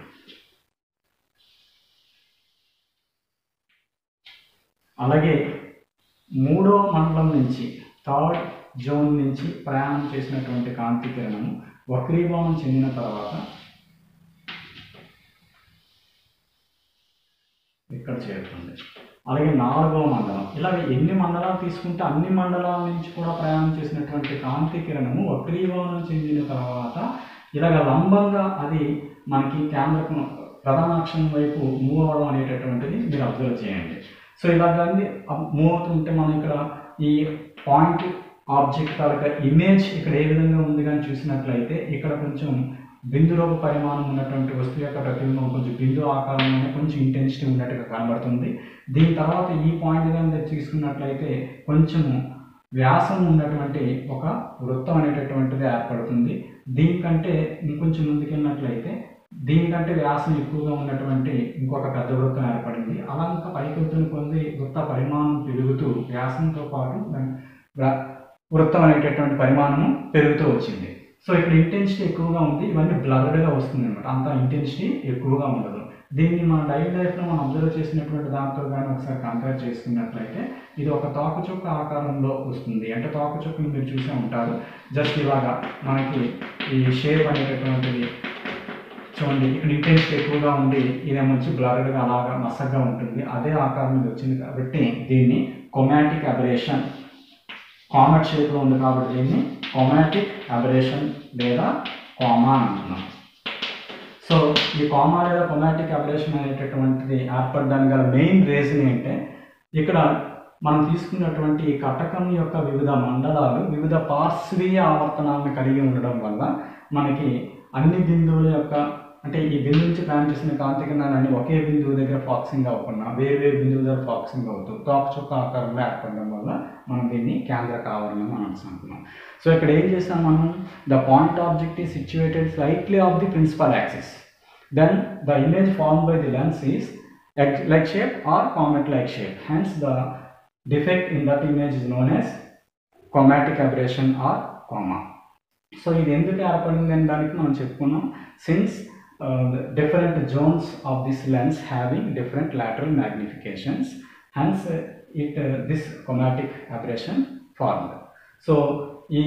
అలాగే మూడో మండలం నుంచి థర్డ్ జోన్ నుంచి ప్రయాణం చేసినటువంటి కాంతి కిరణము వక్రీభవనం చెందిన తర్వాత ఇక్కడ చేరుతుంది. అలాగే నాలుగవ మండలం. ఇలాగ ఎన్ని మండలాలు తీసుకుంటే అన్ని మండలాల నుంచి కూడా ప్రయాణం చేసినటువంటి కాంతి కిరణము వక్రీభవనం చెందిన తర్వాత ఇలాగ లంబంగా అది మనకి కేంద్రకం ప్రధానాక్షం వైపు మూవ్ అవడం అనేటటువంటిది మీరు అబ్జర్వ్ చేయండి. సో ఇలాగ మూవ్ అవుతుంటే మనం ఇక్కడ ఈ పాయింట్ ఆబ్జెక్ట్ తాలూకా ఇమేజ్ ఇక్కడ ఏ విధంగా ఉంది కానీ చూసినట్లయితే ఇక్కడ కొంచెం బిందు రూప పరిమాణం ఉన్నటువంటి వస్తువు యొక్క ప్రతిబింబం కొంచెం బిందు ఆకారంలోనే కొంచెం ఇంటెన్సిటీ ఉన్నట్టుగా కనబడుతుంది. దీని తర్వాత ఈ పాయింట్ కనుక తీసుకున్నట్లయితే కొంచెము వ్యాసం ఉన్నటువంటి ఒక వృత్తం అనేటటువంటిది ఏర్పడుతుంది. దీనికంటే ఇంకొంచెం ముందుకెళ్ళినట్లయితే దీనికంటే వ్యాసం ఎక్కువగా ఉన్నటువంటి ఇంకొక పెద్ద వృత్తం ఏర్పడింది. అలా ఇంకా పైకి పొంది వృత్త పరిమాణం పెరుగుతూ వ్యాసంతో పాటు వృత్తం అనేటటువంటి పరిమాణము పెరుగుతూ వచ్చింది. సో ఇక్కడ ఇంటెన్సిటీ ఎక్కువగా ఉంది ఇవన్నీ బ్లర్డ్గా వస్తుంది అనమాట అంత ఇంటెన్సిటీ ఎక్కువగా ఉండదు. దీన్ని మన డైలీ లైఫ్లో మనం అబ్జర్వ్ చేసినటువంటి దాంతో కానీ ఒకసారి కంపేర్ చేసుకున్నట్లయితే ఇది ఒక తోకచుక్క ఆకారంలో వస్తుంది. అంటే తోకచుక్కని మీరు చూసే ఉంటారు. జస్ట్ ఇలాగా మనకి ఈ షేప్ అనేటటువంటిది చూడండి ఇక్కడ ఇంటెన్సిటీ ఎక్కువగా ఉండి ఇదే మంచి బ్లర్డ్గా అలాగా మసగ్గా ఉంటుంది. అదే ఆకారం మీద వచ్చింది కాబట్టి దీన్ని కొమాటిక్ అబరేషన్ కామెట్ షేప్లో ఉంది కాబట్టి దీన్ని కొమాటిక్ అబరేషన్ లేదా కామా అని అంటున్నాం సో ఈ కామా లేదా కొమాటిక్ అబరేషన్ అనేటటువంటిది ఏర్పడడానికి గల మెయిన్ రీజన్ ఏంటంటే ఇక్కడ మనం తీసుకున్నటువంటి ఈ కటకం యొక్క వివిధ మండలాలు వివిధ పార్శ్వీయ ఆవర్తనాలను కలిగి ఉండడం వల్ల మనకి అన్ని బిందువుల యొక్క అంటే ఈ బిందు నుంచి ప్లాన్ చేసిన కాంతి కిరణాలన్నీ ఒకే బిందువు దగ్గర ఫాక్సింగ్ అవ్వకుండా వేరు వేరు బిందువు దగ్గర ఫాక్సింగ్ అవుతూ తోక చుక్క ఆకారంలో ఏర్పడడం వల్ల మనం దీన్ని కేంద్ర కావాలని మనం అనుకుంటున్నాం సో ఇక్కడ ఏం చేస్తాం మనం the point object is situated slightly off the principal axis then the image form by the lens is like shape or comet like shape. Hence the defect in that image is known as chromatic aberration or coma so ఇది ఎందుకు ఏర్పడింది అని దానికి మనం చెప్పుకున్నాం. Since different zones of this lens having different lateral magnifications it uh, it this chromatic aberration formed. So ఈ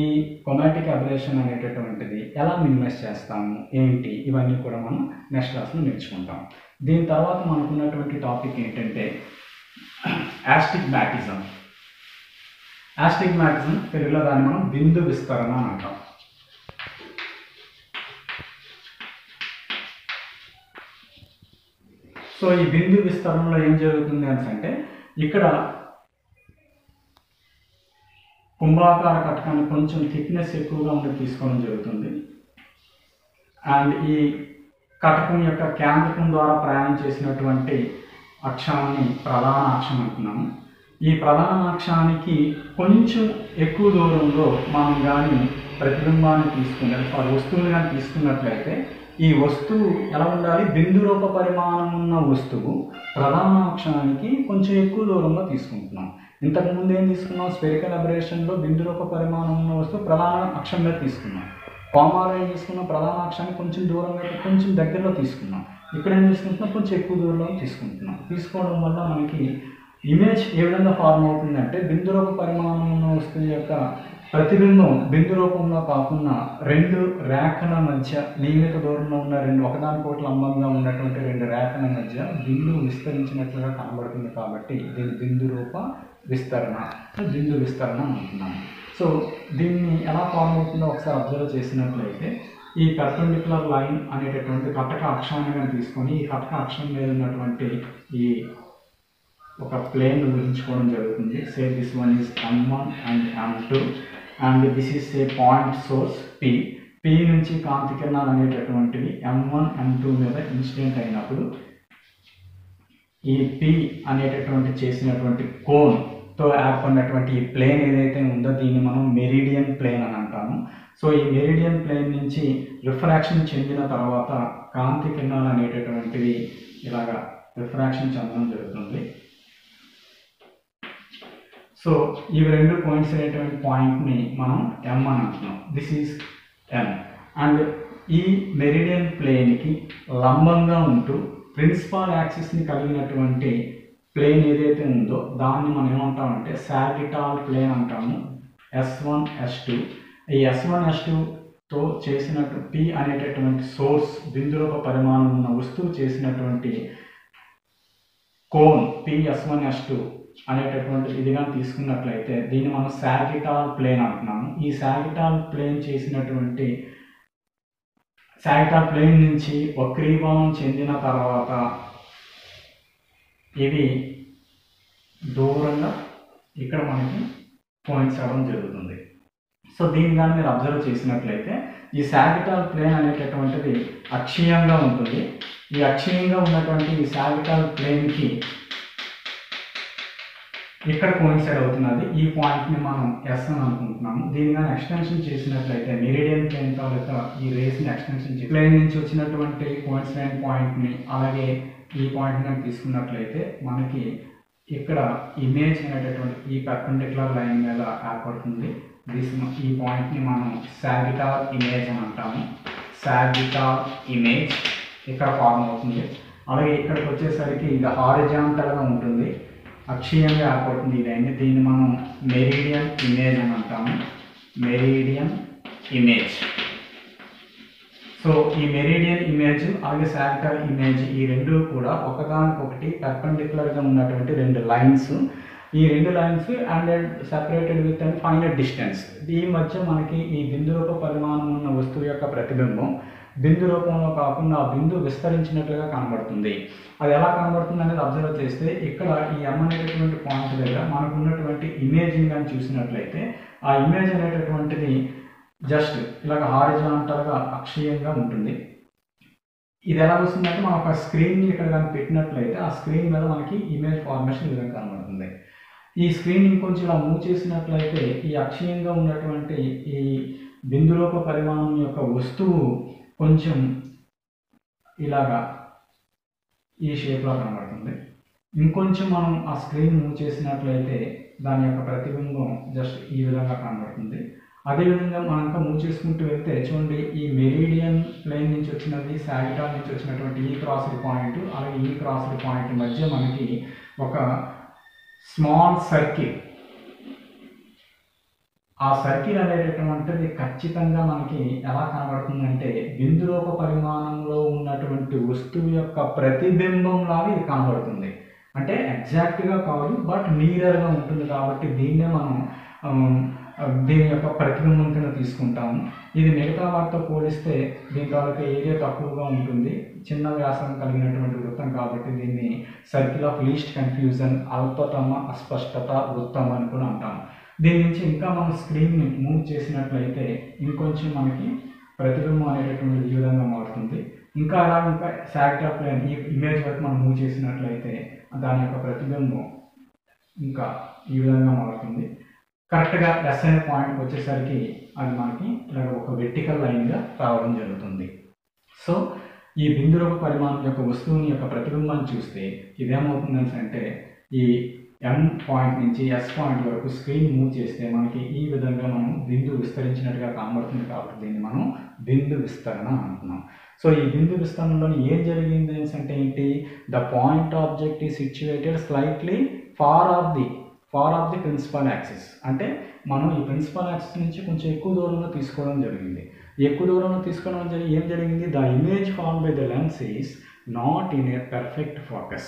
comatic aberration అనేటటువంటిది ఎలా మినిమైజ్ చేస్తాము ఏంటి ఇవన్నీ కూడా మనం నెక్స్ట్ క్లాస్లో నేర్చుకుంటాం. దీని తర్వాత మనకున్నటువంటి టాపిక్ ఏంటంటే యాస్టిగ్మాటిజం యాస్టిగ్మాటిజం తెలుగులో దాన్ని మనం బిందు విస్తరణ అని అంటాం. సో ఈ బిందు విస్తరణలో ఏం జరుగుతుంది అని అంటే ఇక్కడ కుంభాకార కటకాన్ని కొంచెం థిక్నెస్ ఎక్కువగా ఉండి తీసుకోవడం జరుగుతుంది. అండ్ ఈ కటకం యొక్క కేంద్రకం ద్వారా ప్రయాణం చేసినటువంటి అక్షాన్ని ప్రధాన అక్షం అంటున్నాము. ఈ ప్రధాన అక్షానికి కొంచెం ఎక్కువ దూరంలో మనం కానీ ప్రతిబింబాన్ని తీసుకుని ఆ వస్తువుని కానీ తీసుకున్నట్లయితే ఈ వస్తువు ఎలా ఉండాలి? బిందు రూప పరిమాణం ఉన్న వస్తువు ప్రధాన అక్షానికి కొంచెం ఎక్కువ దూరంలో తీసుకుంటున్నాం. ఇంతకు ముందు ఏం తీసుకున్నాం? స్పెరికల్ అబరేషన్లో బిందు రూప పరిమాణం ఉన్న వస్తువు ప్రధాన అక్షం మీద తీసుకున్నాం. కోమాలో ఏం తీసుకున్నాం? ప్రధాన అక్షాన్ని కొంచెం దూరంగా కొంచెం దగ్గరలో తీసుకున్నాం. ఇక్కడ ఏం తీసుకుంటున్నాం? కొంచెం ఎక్కువ దూరంలో తీసుకుంటున్నాం. తీసుకోవడం వల్ల మనకి ఇమేజ్ ఏ విధంగా ఫార్మ్ అవుతుందంటే బిందు రూప పరిమాణం ఉన్న వస్తువు యొక్క ప్రతిబింబం బిందు రూపంలో కాకుండా రెండు రేఖల మధ్య నియమిత దూరంలో ఉన్న రెండు ఒకదానికొకటి లంబంగా ఉన్నటువంటి రెండు రేఖల మధ్య బిందు విస్తరించినట్లుగా కనబడుతుంది కాబట్టి దీని బిందు రూప విస్తరణ బిందు విస్తరణ అంటున్నాము. సో దీన్ని ఎలా ఫామ్ అవుతుందో ఒకసారి అబ్జర్వ్ చేసినట్లయితే ఈ పర్పెండిక్యులర్ లైన్ అనేటటువంటి కటక అక్షాన్ని కానీ తీసుకొని ఈ కటక అక్షం మీద ఉన్నటువంటి ఈ ఒక ప్లేన్ ఊహించుకోవడం జరుగుతుంది. Say this one is M one and M two and this is a point source P P నుంచి కాంతి కిరణాలు అనేటటువంటివి ఎం వన్ ఎం టూ మీద ఇన్సిడెంట్ అయినప్పుడు ఈ పి అనేటటువంటి చేసినటువంటి కోన్తో ఏర్పడినటువంటి ఈ ప్లేన్ ఏదైతే ఉందో దీన్ని మనం మెరిడియన్ ప్లేన్ అని అంటాము. సో ఈ మెరిడియన్ ప్లేన్ నుంచి రిఫ్రాక్షన్ చెందిన తర్వాత కాంతి కిరణాలు అనేటటువంటివి ఇలాగా రిఫ్రాక్షన్ చెందడం జరుగుతుంది. సో ఇవి రెండు పాయింట్స్ అనేటువంటి పాయింట్ని మనం ఎం అని అంటున్నాం. దిస్ ఈజ్ ఎం అండ్ ఈ మెరిడియన్ ప్లేన్కి లంబంగా ఉంటూ ప్రిన్సిపాల్ యాక్సిస్ని కలిగినటువంటి ప్లేన్ ఏదైతే ఉందో దాన్ని మనం ఏమంటామంటే సాగిటాల్ ప్లేన్ అంటాము. ఎస్ వన్ ఎస్ టూ ఈ ఎస్ వన్ ఎస్ టూతో చేసినట్టు పి అనేటటువంటి సోర్స్ బిందురూప పరిమాణం ఉన్న వస్తువు చేసినటువంటి cone P S one S two అనేటటువంటి ఇది కానీ తీసుకున్నట్లయితే దీన్ని మనం శాగిటాల్ ప్లేన్ అంటున్నాము. ఈ శాగిటాల్ ప్లేన్ చేసినటువంటి శాగిటాల్ ప్లేన్ నుంచి వక్రీభావం చెందిన తర్వాత ఇవి దూరంగా ఇక్కడ మనకి పాయింట్స్ అవ్వడం జరుగుతుంది. సో దీన్ని కానీ మీరు అబ్జర్వ్ చేసినట్లయితే ఈ శాగిటాల్ ప్లేన్ అనేటటువంటిది అక్షీయంగా ఉంటుంది. ఈ అక్షీయంగా ఉన్నటువంటి ఈ శాగిటాల్ ప్లేన్కి ఇక్కడ కోయిన్సైడ్ అవుతున్నది? ఈ పాయింట్ని మనం ఎస్ అని అనుకుంటున్నాము. దీని కానీ ఎక్స్టెన్షన్ చేసినట్లయితే మెరిడియన్ ప్లేన్ తర్వాత ఈ రేస్ని ఎక్స్టెన్షన్ చేసి ప్లేన్ నుంచి వచ్చినటువంటి కోయిన్సైడ్ పాయింట్ని అలాగే ఈ పాయింట్ తీసుకున్నట్లయితే మనకి ఇక్కడ ఇమేజ్ అనేటటువంటి ఈ పర్పెండిక్యులర్ లైన్ మీద ఏర్పడుతుంది. దిస్ ఈ పాయింట్ని మనం శాగిటార్ ఇమేజ్ అని అంటాము. శాగిటార్ ఇమేజ్ ఇక్కడ ఫార్మ్ అవుతుంది. అలాగే ఇక్కడికి వచ్చేసరికి ఇది హారిజాంటల్గా ఉంటుంది. అక్షీయంగా ఏర్పడుతుంది. ఇది అయింది దీన్ని మనం మెరీడియన్ ఇమేజ్ అని అంటాము. Meridian image. సో ఈ మెరీడియన్ ఇమేజ్ అలాగే సాగిటార్ ఇమేజ్ ఈ రెండు కూడా ఒకదానికొకటి పర్పెండిక్యులర్గా ఉన్నటువంటి రెండు లైన్స్. ఈ రెండు lines and separated with and final distance ఈ మధ్య మనకి ఈ బిందు రూప పరిమాణం ఉన్న వస్తువు యొక్క ప్రతిబింబం బిందు రూపంలో కాకుండా ఆ బిందు విస్తరించినట్లుగా కనబడుతుంది. అది ఎలా కనబడుతుంది అనేది అబ్జర్వ్ చేస్తే ఇక్కడ ఈ ఎం అనేటటువంటి పాయింట్ దగ్గర మనకు ఉన్నటువంటి ఇమేజ్ని కానీ చూసినట్లయితే ఆ ఇమేజ్ అనేటటువంటిది జస్ట్ ఇలాగ హారిజాంటల్గా అక్షీయంగా ఉంటుంది. ఇది ఎలా వస్తుందంటే మనం ఒక స్క్రీన్ని ఇక్కడ కానీ పెట్టినట్లయితే ఆ స్క్రీన్ మీద మనకి ఇమేజ్ ఫార్మేషన్ విధంగా కనబడుతుంది. ఈ స్క్రీన్ ఇంకొంచెం ఇలా మూవ్ చేసినట్లయితే ఈ అక్షయంగా ఉన్నటువంటి ఈ బిందులోప పరిమాణం యొక్క వస్తువు కొంచెం ఇలాగా ఈ షేప్లో కనబడుతుంది. ఇంకొంచెం మనం ఆ స్క్రీన్ మూవ్ చేసినట్లయితే దాని యొక్క ప్రతిబింబం జస్ట్ ఈ విధంగా కనబడుతుంది. అదేవిధంగా మనం మూవ్ చేసుకుంటూ వెళ్తే చూడండి ఈ మెరీడియన్ ప్లేన్ నుంచి వచ్చినది సాగిటాల్ నుంచి వచ్చినటువంటి ఈ క్రాస్డ్ పాయింట్ అలాగే ఈ క్రాస్డ్ పాయింట్ మధ్య మనకి ఒక స్మాల్ సర్కిల్ ఆ సర్కిల్ అనేటటువంటిది ఖచ్చితంగా మనకి ఎలా కనబడుతుందంటే బిందురూప పరిమాణంలో ఉన్నటువంటి వస్తువు యొక్క ప్రతిబింబం లాగా ఇది కనబడుతుంది. అంటే ఎగ్జాక్ట్గా కాదు బట్ నీరర్గా ఉంటుంది కాబట్టి దీన్నే మనం దీని యొక్క ప్రతిబింబం కింద తీసుకుంటాము. ఇది మిగతా వాటితో పోలిస్తే దీని తాలూకా ఏరియా తక్కువగా ఉంటుంది. చిన్న వ్యాసం కలిగినటువంటి వృత్తం కాబట్టి దీన్ని సర్కిల్ ఆఫ్ లీస్ట్ కన్ఫ్యూజన్ అల్పతమ అస్పష్టత వృత్తం అని కూడా అంటాము. దీని నుంచి ఇంకా మనం స్క్రీన్ని మూవ్ చేసినట్లయితే ఇంకొంచెం మనకి ప్రతిబింబం అనేటటువంటిది ఈ విధంగా మారుతుంది. ఇంకా అలా ఇంకా సాగిటా ప్లేన్ ఈ ఇమేజ్ వరకు మనం మూవ్ చేసినట్లయితే దాని యొక్క ప్రతిబింబం ఇంకా ఈ విధంగా మారుతుంది. కరెక్ట్గా ఎస్ అనే పాయింట్కి వచ్చేసరికి అది మనకి ఇలాగ ఒక వెర్టికల్ లైన్గా రావడం జరుగుతుంది. సో ఈ బిందు రూప పరిమాణం యొక్క వస్తువుని యొక్క ప్రతిబింబాన్ని చూస్తే ఇదేమవుతుందంటే అంటే ఈ ఎన్ పాయింట్ నుంచి ఎస్ పాయింట్ వరకు స్క్రీన్ మూవ్ చేస్తే మనకి ఈ విధంగా మనం బిందు విస్తరించినట్టుగా కనబడుతుంది కాబట్టి దీన్ని మనం బిందు విస్తరణ అంటున్నాం. సో ఈ బిందు విస్తరణలో ఏం జరిగింది అంటే ఏంటి? The point object is situated slightly far off the far off the principal axis అంటే మనం ఈ ప్రిన్సిపల్ యాక్సిస్ నుంచి కొంచెం ఎక్కువ దూరంలో తీసుకోవడం జరిగింది. ఎక్కువ దూరంలో తీసుకోవడం జరిగి ఏం జరిగింది? The image form by the lens is not in a perfect focus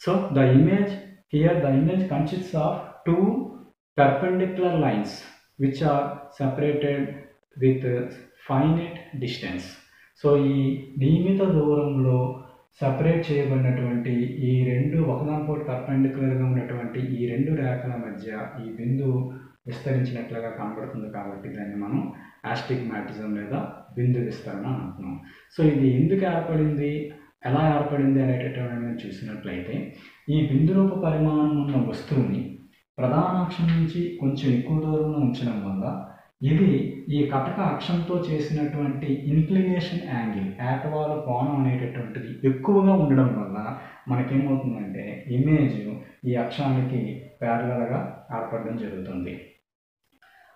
so the image Here the image consists of two perpendicular lines which are separated with finite distance so ఈ నియమిత దూరంలో సపరేట్ చేయబడినటువంటి ఈ రెండు ఒకదానిపోటి పర్పెండిక్యులర్గా ఉన్నటువంటి ఈ రెండు రేఖల మధ్య ఈ బిందువు విస్తరించినట్లుగా కనబడుతుంది కాబట్టి దాన్ని మనం ఆస్టిగ్మాటిజం లేదా బిందు విస్తరణ అంటున్నాం. సో ఇది ఎందుకు ఏర్పడింది? ఎలా ఏర్పడింది అనేటటువంటి చూసినట్లయితే ఈ బిందురూప పరిమాణం ఉన్న వస్తువుని ప్రధాన అక్షం నుంచి కొంచెం ఎక్కువ దూరంలో ఉంచడం వల్ల ఇది ఈ కటక అక్షంతో చేసినటువంటి ఇన్క్లినేషన్ యాంగిల్ ఏటవాల కోణం అనేటటువంటిది ఎక్కువగా ఉండడం వల్ల మనకేమవుతుందంటే ఇమేజ్ ఈ అక్షానికి ప్యారలగా ఏర్పడడం జరుగుతుంది.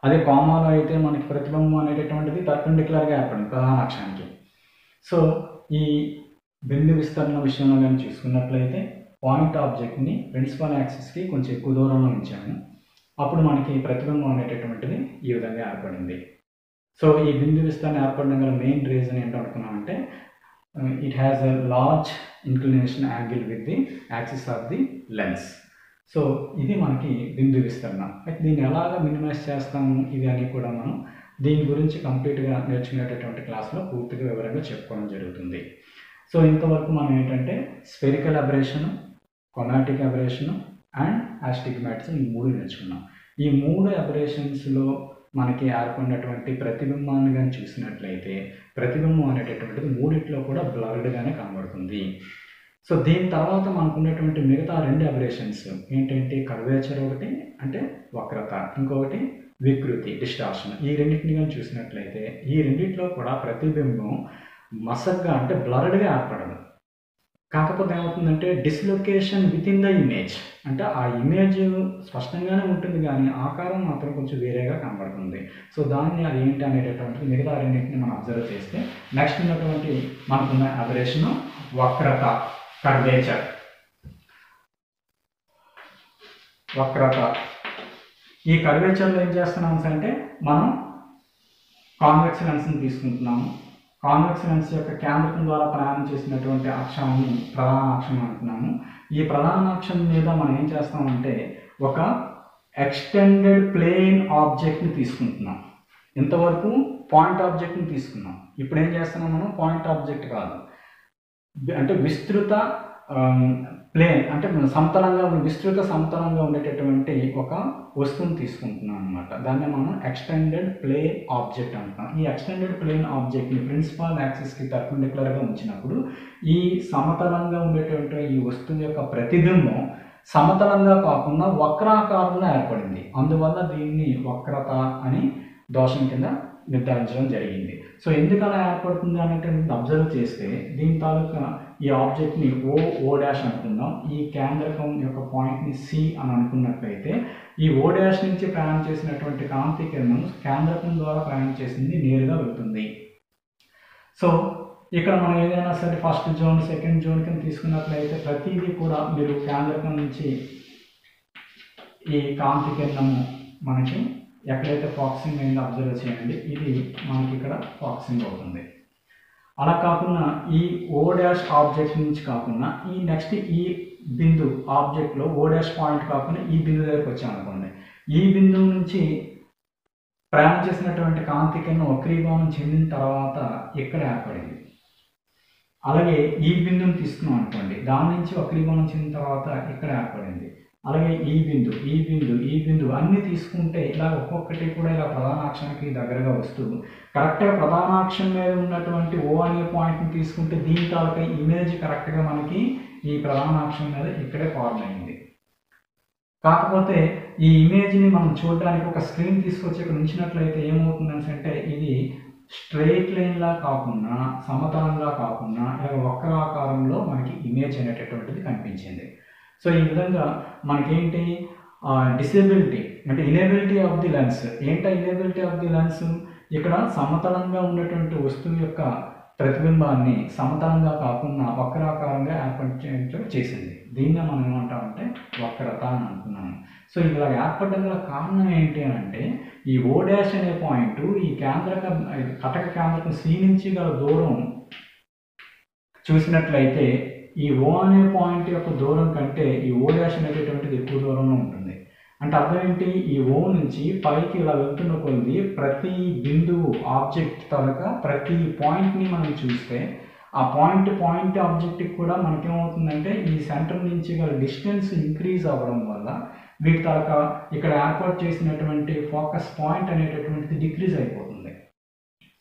అదే కోమాలో అయితే మనకి ప్రతిబింబం అనేటటువంటిది పర్పెండిక్యులర్గా ఏర్పడింది ప్రధాన అక్షానికి సో ఈ బిందు విస్తరణ విషయంలో కానీ చూసుకున్నట్లయితే పాయింట్ ఆబ్జెక్ట్ని ప్రిన్సిపల్ యాక్సిస్కి కొంచెం ఎక్కువ దూరంలో ఉంచాము అప్పుడు మనకి ప్రతిబింబం అనేటటువంటిది ఈ విధంగా ఏర్పడింది. సో ఈ బిందు విస్తారం ఏర్పడడం గల main reason ఏంటనుకున్నామంటే it has a large inclination angle with the axis of the lens so ఇది మనకి బిందు విస్తరణ. అయితే దీన్ని ఎలాగ మినిమైజ్ చేస్తాము? ఇది అని కూడా మనం దీని గురించి కంప్లీట్గా నేర్చుకునేటటువంటి క్లాస్లో పూర్తిగా వివరంగా చెప్పుకోవడం జరుగుతుంది. సో ఇంతవరకు మనం ఏంటంటే spherical aberration comatic aberration and astigmatism ఈ మూడు నేర్చుకున్నాం. ఈ మూడు అబరేషన్స్లో మనకి ఏర్పడినటువంటి ప్రతిబింబాన్ని కానీ చూసినట్లయితే ప్రతిబింబం అనేటటువంటిది మూడిట్లో కూడా బ్లర్డ్గానే కనబడుతుంది. సో దీని తర్వాత మనకున్నటువంటి మిగతా రెండు అబరేషన్స్ ఏంటంటే కర్వేచర్ ఒకటి అంటే వక్రత ఇంకొకటి వికృతి డిస్టార్షన్. ఈ రెండింటిని కానీ చూసినట్లయితే ఈ రెండిట్లో కూడా ప్రతిబింబం మసగ్గా అంటే బ్లర్డ్గా ఏర్పడదు. కాకపోతే ఏమవుతుందంటే dislocation with in the image అంటే ఆ ఇమేజ్ స్పష్టంగానే ఉంటుంది కానీ ఆకారం మాత్రం కొంచెం వేరేగా కనబడుతుంది. సో దాన్ని అది ఏంటి అనేటటువంటిది మిగతా రెండింటిని మనం అబ్జర్వ్ చేస్తే నెక్స్ట్ ఉన్నటువంటి మనకున్న అబరేషన్ వక్రత కర్వేచర్ వక్రత. ఈ కర్వేచర్లో ఏం చేస్తున్నాం అంటే మనం కాన్వెక్స్ లెన్స్ని తీసుకుంటున్నాము. కాన్వెక్స్ లెన్స్ యొక్క కేంద్రకం ద్వారా ప్రయాణం చేసినటువంటి అక్షాన్ని ప్రధాన అక్షం అంటున్నాము. ఈ ప్రధాన అక్షం మీద మనం ఏం చేస్తామంటే ఒక ఎక్స్టెండెడ్ ప్లేన్ ఆబ్జెక్ట్ని తీసుకుంటున్నాం. ఇంతవరకు పాయింట్ ఆబ్జెక్ట్ని తీసుకున్నాం. ఇప్పుడు ఏం చేస్తున్నాం మనం? పాయింట్ ఆబ్జెక్ట్ కాదు. అంటే విస్తృత ప్లేన్ అంటే సమతలంగా విస్తృత సమతలంగా ఉండేటటువంటి ఒక వస్తువుని తీసుకుంటున్నాం అనమాట దాన్ని మనం ఎక్స్టెండెడ్ ప్లేన్ ఆబ్జెక్ట్ అంటాం ఈ ఎక్స్టెండెడ్ ప్లేన్ ఆబ్జెక్ట్ని ప్రిన్సిపాల్ యాక్సిస్కి పర్పెండిక్యులర్గా ఉంచినప్పుడు ఈ సమతలంగా ఉండేటువంటి ఈ వస్తువు యొక్క ప్రతిబింబం సమతలంగా కాకుండా వక్రాకారంలో ఏర్పడింది. అందువల్ల దీన్ని వక్రత అని దోషం కింద నిర్ధారించడం జరిగింది. సో ఎందుకలా ఏర్పడుతుంది అనేటువంటి అబ్జర్వ్ చేస్తే దీని తాలూకా ఈ ఆబ్జెక్ట్ని ఓ ఓ డాష్ అనుకుందాం ఈ కేంద్రకం యొక్క పాయింట్ని సి అని అనుకున్నట్లయితే ఈ ఓ డాష్ నుంచి ప్రయాణం చేసినటువంటి కాంతి కిరణం కేంద్రకం ద్వారా ప్రయాణం చేసింది నేరుగా వెళ్తుంది. సో ఇక్కడ మనం ఏదైనా సరే ఫస్ట్ జోన్ సెకండ్ జోన్ కింద తీసుకున్నట్లయితే ప్రతిదీ కూడా మీరు కేంద్రకం నుంచి ఈ కాంతి కిరణము మనకి ఎక్కడైతే ఫాక్సింగ్ అయిందో అబ్జర్వ్ చేయండి ఇది మనకి ఇక్కడ ఫాక్సింగ్ అవుతుంది. అలా కాకుండా ఈ ఓ డాష్ ఆబ్జెక్ట్ నుంచి కాకుండా ఈ నెక్స్ట్ ఈ బిందు ఆబ్జెక్ట్లో ఓ డాష్ పాయింట్ కాకుండా ఈ బిందు దగ్గరకు వచ్చామనుకోండి ఈ బిందువు నుంచి ప్రయాణం చేసినటువంటి కాంతి కింద వక్రీభవనం చెందిన తర్వాత ఇక్కడ ఏర్పడింది. అలాగే ఈ బిందువుని తీసుకున్నాం అనుకోండి. దాని నుంచి వక్రీభావం చెందిన తర్వాత ఇక్కడ ఏర్పడింది. అలాగే ఈ బిందు ఈ బిందు ఈ బిందు అన్ని తీసుకుంటే ఇలా ఒక్కొక్కటి కూడా ఇలా ప్రధానాక్షానికి దగ్గరగా వస్తూ కరెక్ట్గా ప్రధానాక్షం మీద ఉన్నటువంటి ఓ అనే పాయింట్ని తీసుకుంటే దీని తాలూకా ఇమేజ్ కరెక్ట్గా మనకి ఈ ప్రధానాక్షం మీద ఇక్కడే ఫార్మ్ అయింది. కాకపోతే ఈ ఇమేజ్ని మనం చూడడానికి ఒక స్క్రీన్ తీసుకొచ్చి ఇక్కడ ఉంచినట్లయితే ఏమవుతుందని అంటే ఇది స్ట్రైట్ లైన్లా కాకుండా సమతలంగా కాకుండా ఇలా వక్రాకారంలో మనకి ఇమేజ్ అనేటటువంటిది కనిపించింది. సో ఈ విధంగా మనకేంటి? డిసేబిలిటీ అంటే ఇనేబిలిటీ ఆఫ్ ది లెన్స్ ఏంటా ఇనేబిలిటీ ఆఫ్ ది లెన్స్ ఇక్కడ సమతలంగా ఉన్నటువంటి వస్తువు యొక్క ప్రతిబింబాన్ని సమతలంగా కాకుండా వక్రాకారంగా ఏర్పరిచేటట్టు చేసింది. దీన్నే మనం ఏమంటామంటే వక్రత అని అంటున్నాము. సో ఇలా ఏర్పడడం గల కారణం ఏంటి అని అంటే ఈ ఓ డాష్ అనే పాయింట్ ఈ కేంద్రక కటక కేంద్రకం సీ నుంచి గల దూరం చూసినట్లయితే ఈ ఓ అనే పాయింట్ యొక్క దూరం కంటే ఈ ఓ డాష్ అనేటటువంటిది ఎక్కువ దూరంలో ఉంటుంది. అంటే అర్థం ఏంటి? ఈ ఓ నుంచి పైకి ఇలా వెళ్తున్న కొద్ది ప్రతి బిందువు ఆబ్జెక్ట్ తాలూకా ప్రతి పాయింట్ని మనం చూస్తే ఆ పాయింట్ పాయింట్ ఆబ్జెక్ట్కి కూడా మనకేమవుతుందంటే ఈ సెంటర్ నుంచి గల డిస్టెన్స్ ఇంక్రీజ్ అవ్వడం వల్ల వీటి తాలూకా ఇక్కడ ఏర్పాటు చేసినటువంటి ఫోకస్ పాయింట్ అనేటటువంటిది డిక్రీజ్ అయిపోతుంది.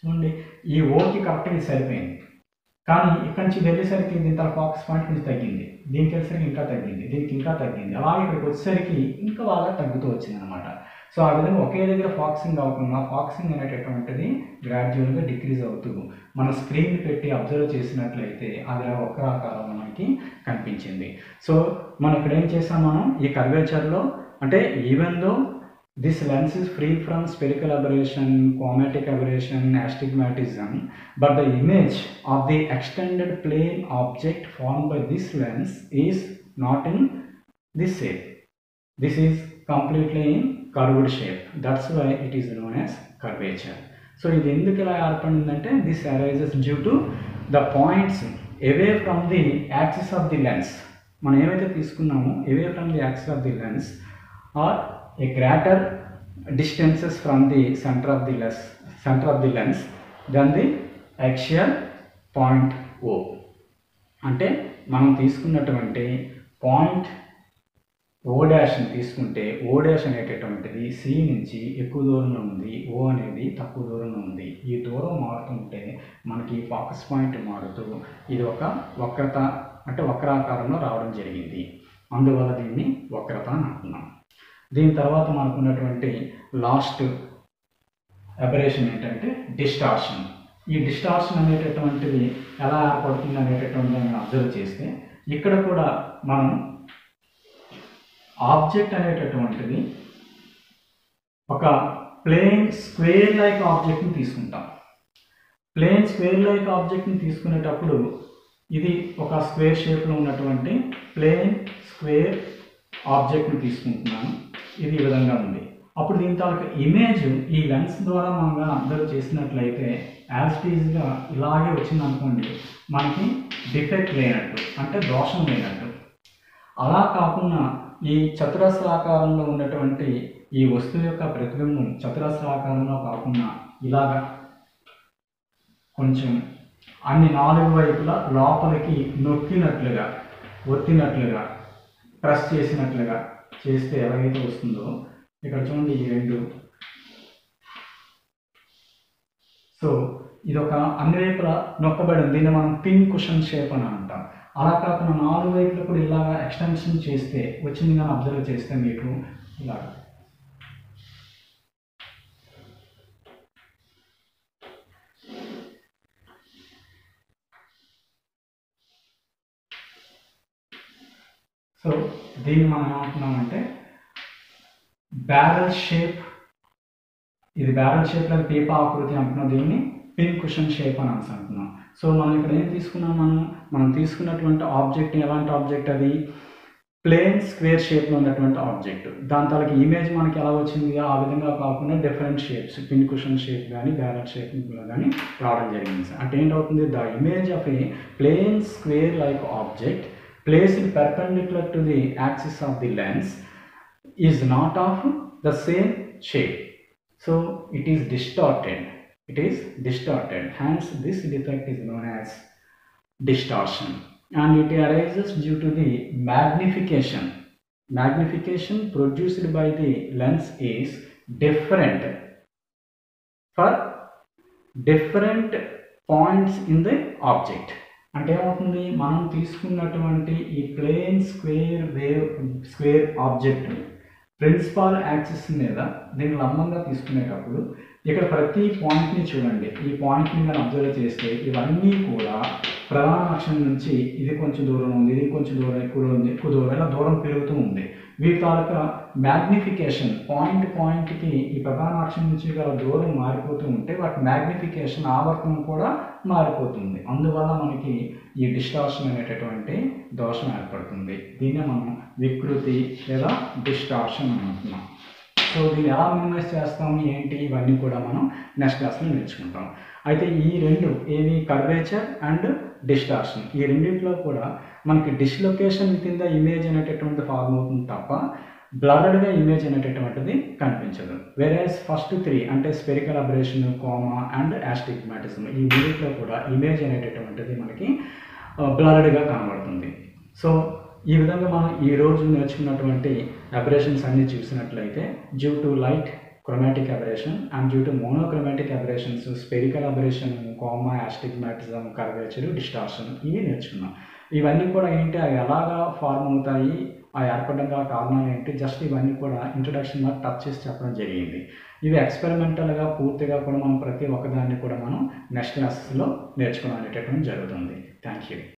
చూడండి ఈ ఓకి కరెక్ట్గా సరిపోయింది. కానీ ఇక్కడి నుంచి వెళ్ళేసరికి దీని తన ఫోకస్ పాయింట్ కొంచెం తగ్గింది. దీనికి వెళ్ళేసరికి ఇంకా తగ్గింది. దీనికి ఇంకా తగ్గింది. అలాగే ఇక్కడికి వచ్చేసరికి ఇంకా బాగా తగ్గుతూ వచ్చింది అనమాట సో ఆ విధంగా ఒకే దగ్గర ఫాక్సింగ్ అవ్వకుండా ఫాక్సింగ్ అనేటటువంటిది గ్రాడ్యువల్గా డిక్రీజ్ అవుతూ మన స్క్రీన్ పెట్టి అబ్జర్వ్ చేసినట్లయితే అది ఒక ఒక్క మనకి కనిపించింది. సో మనం ఇక్కడ ఏం చేసాం మనం? ఈ కర్వేచర్లో అంటే even though This lens is free from spherical aberration, chromatic aberration, astigmatism, but the image of the extended plane object formed by this lens is not in this shape. This is completely in curved shape. That's why it is known as curvature. So ఇది ఎందుకు ఇలా ఏర్పడిందంటే this arises due to the points away from the axis of the lens మనం ఏవైతే తీసుకున్నామో away from the axis of the lens are a greater distances from the center of the lens center of the lens than the axial point O. అంటే మనం తీసుకున్నటువంటి point ఓ డాష్ని తీసుకుంటే ఓ dash అనేటటువంటిది C నుంచి ఎక్కువ దూరంలో ఉంది. ఓ అనేది తక్కువ దూరంలో ఉంది. ఈ దూరం మారుతుంటే మనకి ఫోకస్ పాయింట్ మారుతూ ఇది ఒక వక్రత అంటే వక్రాకారంలో రావడం జరిగింది. అందువల్ల దీన్ని వక్రత అని అంటున్నాం. దీని తర్వాత మనకున్నటువంటి లాస్ట్ అబరేషన్ ఏంటంటే డిస్టార్షన్. ఈ డిస్టార్షన్ అనేటటువంటిది ఎలా ఏర్పడుతుంది అనేటటువంటి దాన్ని అబ్జర్వ్ చేస్తే ఇక్కడ కూడా మనం ఆబ్జెక్ట్ అనేటటువంటిది ఒక ప్లేన్ స్క్వేర్ లైక్ ఆబ్జెక్ట్ని తీసుకుంటాం. ప్లేన్ స్క్వేర్ లైక్ ఆబ్జెక్ట్ని తీసుకునేటప్పుడు ఇది ఒక స్క్వేర్ షేప్లో ఉన్నటువంటి ప్లేన్ స్క్వేర్ ఆబ్జెక్ట్ని తీసుకుంటున్నాను. ఇది ఈ విధంగా ఉంది. అప్పుడు దీని తాలూకు ఇమేజ్ ఈ లెన్స్ ద్వారా మనం అబ్జర్వ్ చేసినట్లయితే యాజ్టీజ్గా ఇలాగే వచ్చింది అనుకోండి మనకి డిఫెక్ట్ లేనట్టు అంటే దోషం లేనట్టు. అలా కాకుండా ఈ చతురస్రాకారంలో ఉన్నటువంటి ఈ వస్తువు యొక్క ప్రతిబింబం చతురస్రాకారంలో కాకుండా ఇలాగా కొంచెం అన్ని నాలుగు వైపులా లోపలికి నొక్కినట్లుగా ఒత్తినట్లుగా ప్రెస్ చేసినట్లుగా చేస్తే ఎలాగైతే వస్తుందో ఇక్కడ చూడండి ఈ రెండు. సో ఇది ఒక అన్ని వైపులా నొక్కబడి ఉంది. దీన్ని మనం పిన్ కుషన్ షేప్ అని అంటాం. అలా కాకుండా నాలుగు వైపులు కూడా ఇలాగా ఎక్స్టెన్షన్ చేస్తే వచ్చింది కానీ అబ్జర్వ్ చేస్తే మీకు ఇలాగా సో దీన్ని మనం ఏమంటున్నామంటే బ్యారల్ షేప్ ఇది బ్యారల్ షేప్ లేదా పీపా ఆకృతి అంటున్నాం. దీన్ని పిన్ కుషన్ షేప్ అని అనుకుంటున్నాం అంటున్నాం. సో మనం ఇక్కడ ఏం తీసుకున్నాం మనం? మనం తీసుకున్నటువంటి ఆబ్జెక్ట్ ఎలాంటి ఆబ్జెక్ట్ అది? ప్లేన్ స్క్వేర్ షేప్లో ఉన్నటువంటి ఆబ్జెక్ట్ దాని తాలూకు ఇమేజ్ మనకి ఎలా వచ్చింది? ఆ విధంగా కాకుండా different shapes pin cushion shape కానీ బ్యారల్ షేప్లో కానీ రావడం జరిగింది అంటే ఏంటవుతుంది? The image of a plane square like object placed perpendicular to the axis of the lens is not of the same shape. So it is distorted. It is distorted. Hence, this defect is known as distortion. And it arises due to the magnification. Magnification produced by the lens is different for different points in the object. అంటే ఏమవుతుంది? మనం తీసుకున్నటువంటి ఈ plane square wave square object principal axis మీద దీన్ని లంబంగా తీసుకునేటప్పుడు ఇక్కడ ప్రతి పాయింట్ని చూడండి. ఈ పాయింట్ని కానీ అబ్జర్వ్ చేస్తే ఇవన్నీ కూడా ప్రధాన అక్షం నుంచి ఇది కొంచెం దూరం ఉంది ఇది కొంచెం దూరం ఎక్కువ ఉంది ఎక్కువ దూరం ఇలా దూరం పెరుగుతూ ఉంది. వీటి తాలూకా మ్యాగ్నిఫికేషన్ పాయింట్ పాయింట్కి ఈ ప్రధానాక్షం నుంచి గల దూరం మారిపోతూ ఉంటే వాటి మ్యాగ్నిఫికేషన్ ఆవర్తనం కూడా మారిపోతుంది. అందువల్ల మనకి ఈ డిస్టార్షన్ అనేటటువంటి దోషం ఏర్పడుతుంది. దీన్నే మనం వికృతి లేదా డిస్టార్షన్ అంటున్నాం. సో దీన్ని ఎలా మినిమైజ్ చేస్తాము ఏంటి ఇవన్నీ కూడా మనం నెక్స్ట్ క్లాస్లో నేర్చుకుంటాం. అయితే ఈ రెండు ఏవి కర్వేచర్ అండ్ డిస్టార్షన్ ఈ రెండింటిలో కూడా మనకి డిస్లొకేషన్ కింద ఇమేజ్ అనేటటువంటి ఫార్మ్ అవుతుంది తప్ప బ్లర్డ్గా ఇమేజ్ అనేటటువంటిది కనిపించదు. వేరే ఫస్ట్ త్రీ అంటే spherical aberration coma and astigmatism ఈ మూడింటిలో కూడా ఇమేజ్ అనేటటువంటిది మనకి బ్లర్డ్గా కనబడుతుంది. సో ఈ విధంగా మనం ఈ రోజు నేర్చుకున్నటువంటి అబరేషన్స్ అన్ని చూసినట్లయితే due to light chromatic aberration and due to monochromatic aberrations spherical aberration coma astigmatism curvature distortion ఇవి నేర్చుకున్నాం. ఇవన్నీ కూడా ఏంటి? అవి ఎలాగా ఫార్మ్ అవుతాయి? ఆ ఏర్పడడం గల కారణాలు ఏంటి? జస్ట్ ఇవన్నీ కూడా ఇంట్రొడక్షన్లో టచ్ చేసి చెప్పడం జరిగింది. ఇవి ఎక్స్పెరిమెంటల్గా పూర్తిగా కూడా మనం ప్రతి ఒక్కదాన్ని కూడా మనం నెక్స్ట్ క్లాసెస్లో నేర్చుకోవడం అనేటటువంటి జరుగుతుంది. Thank you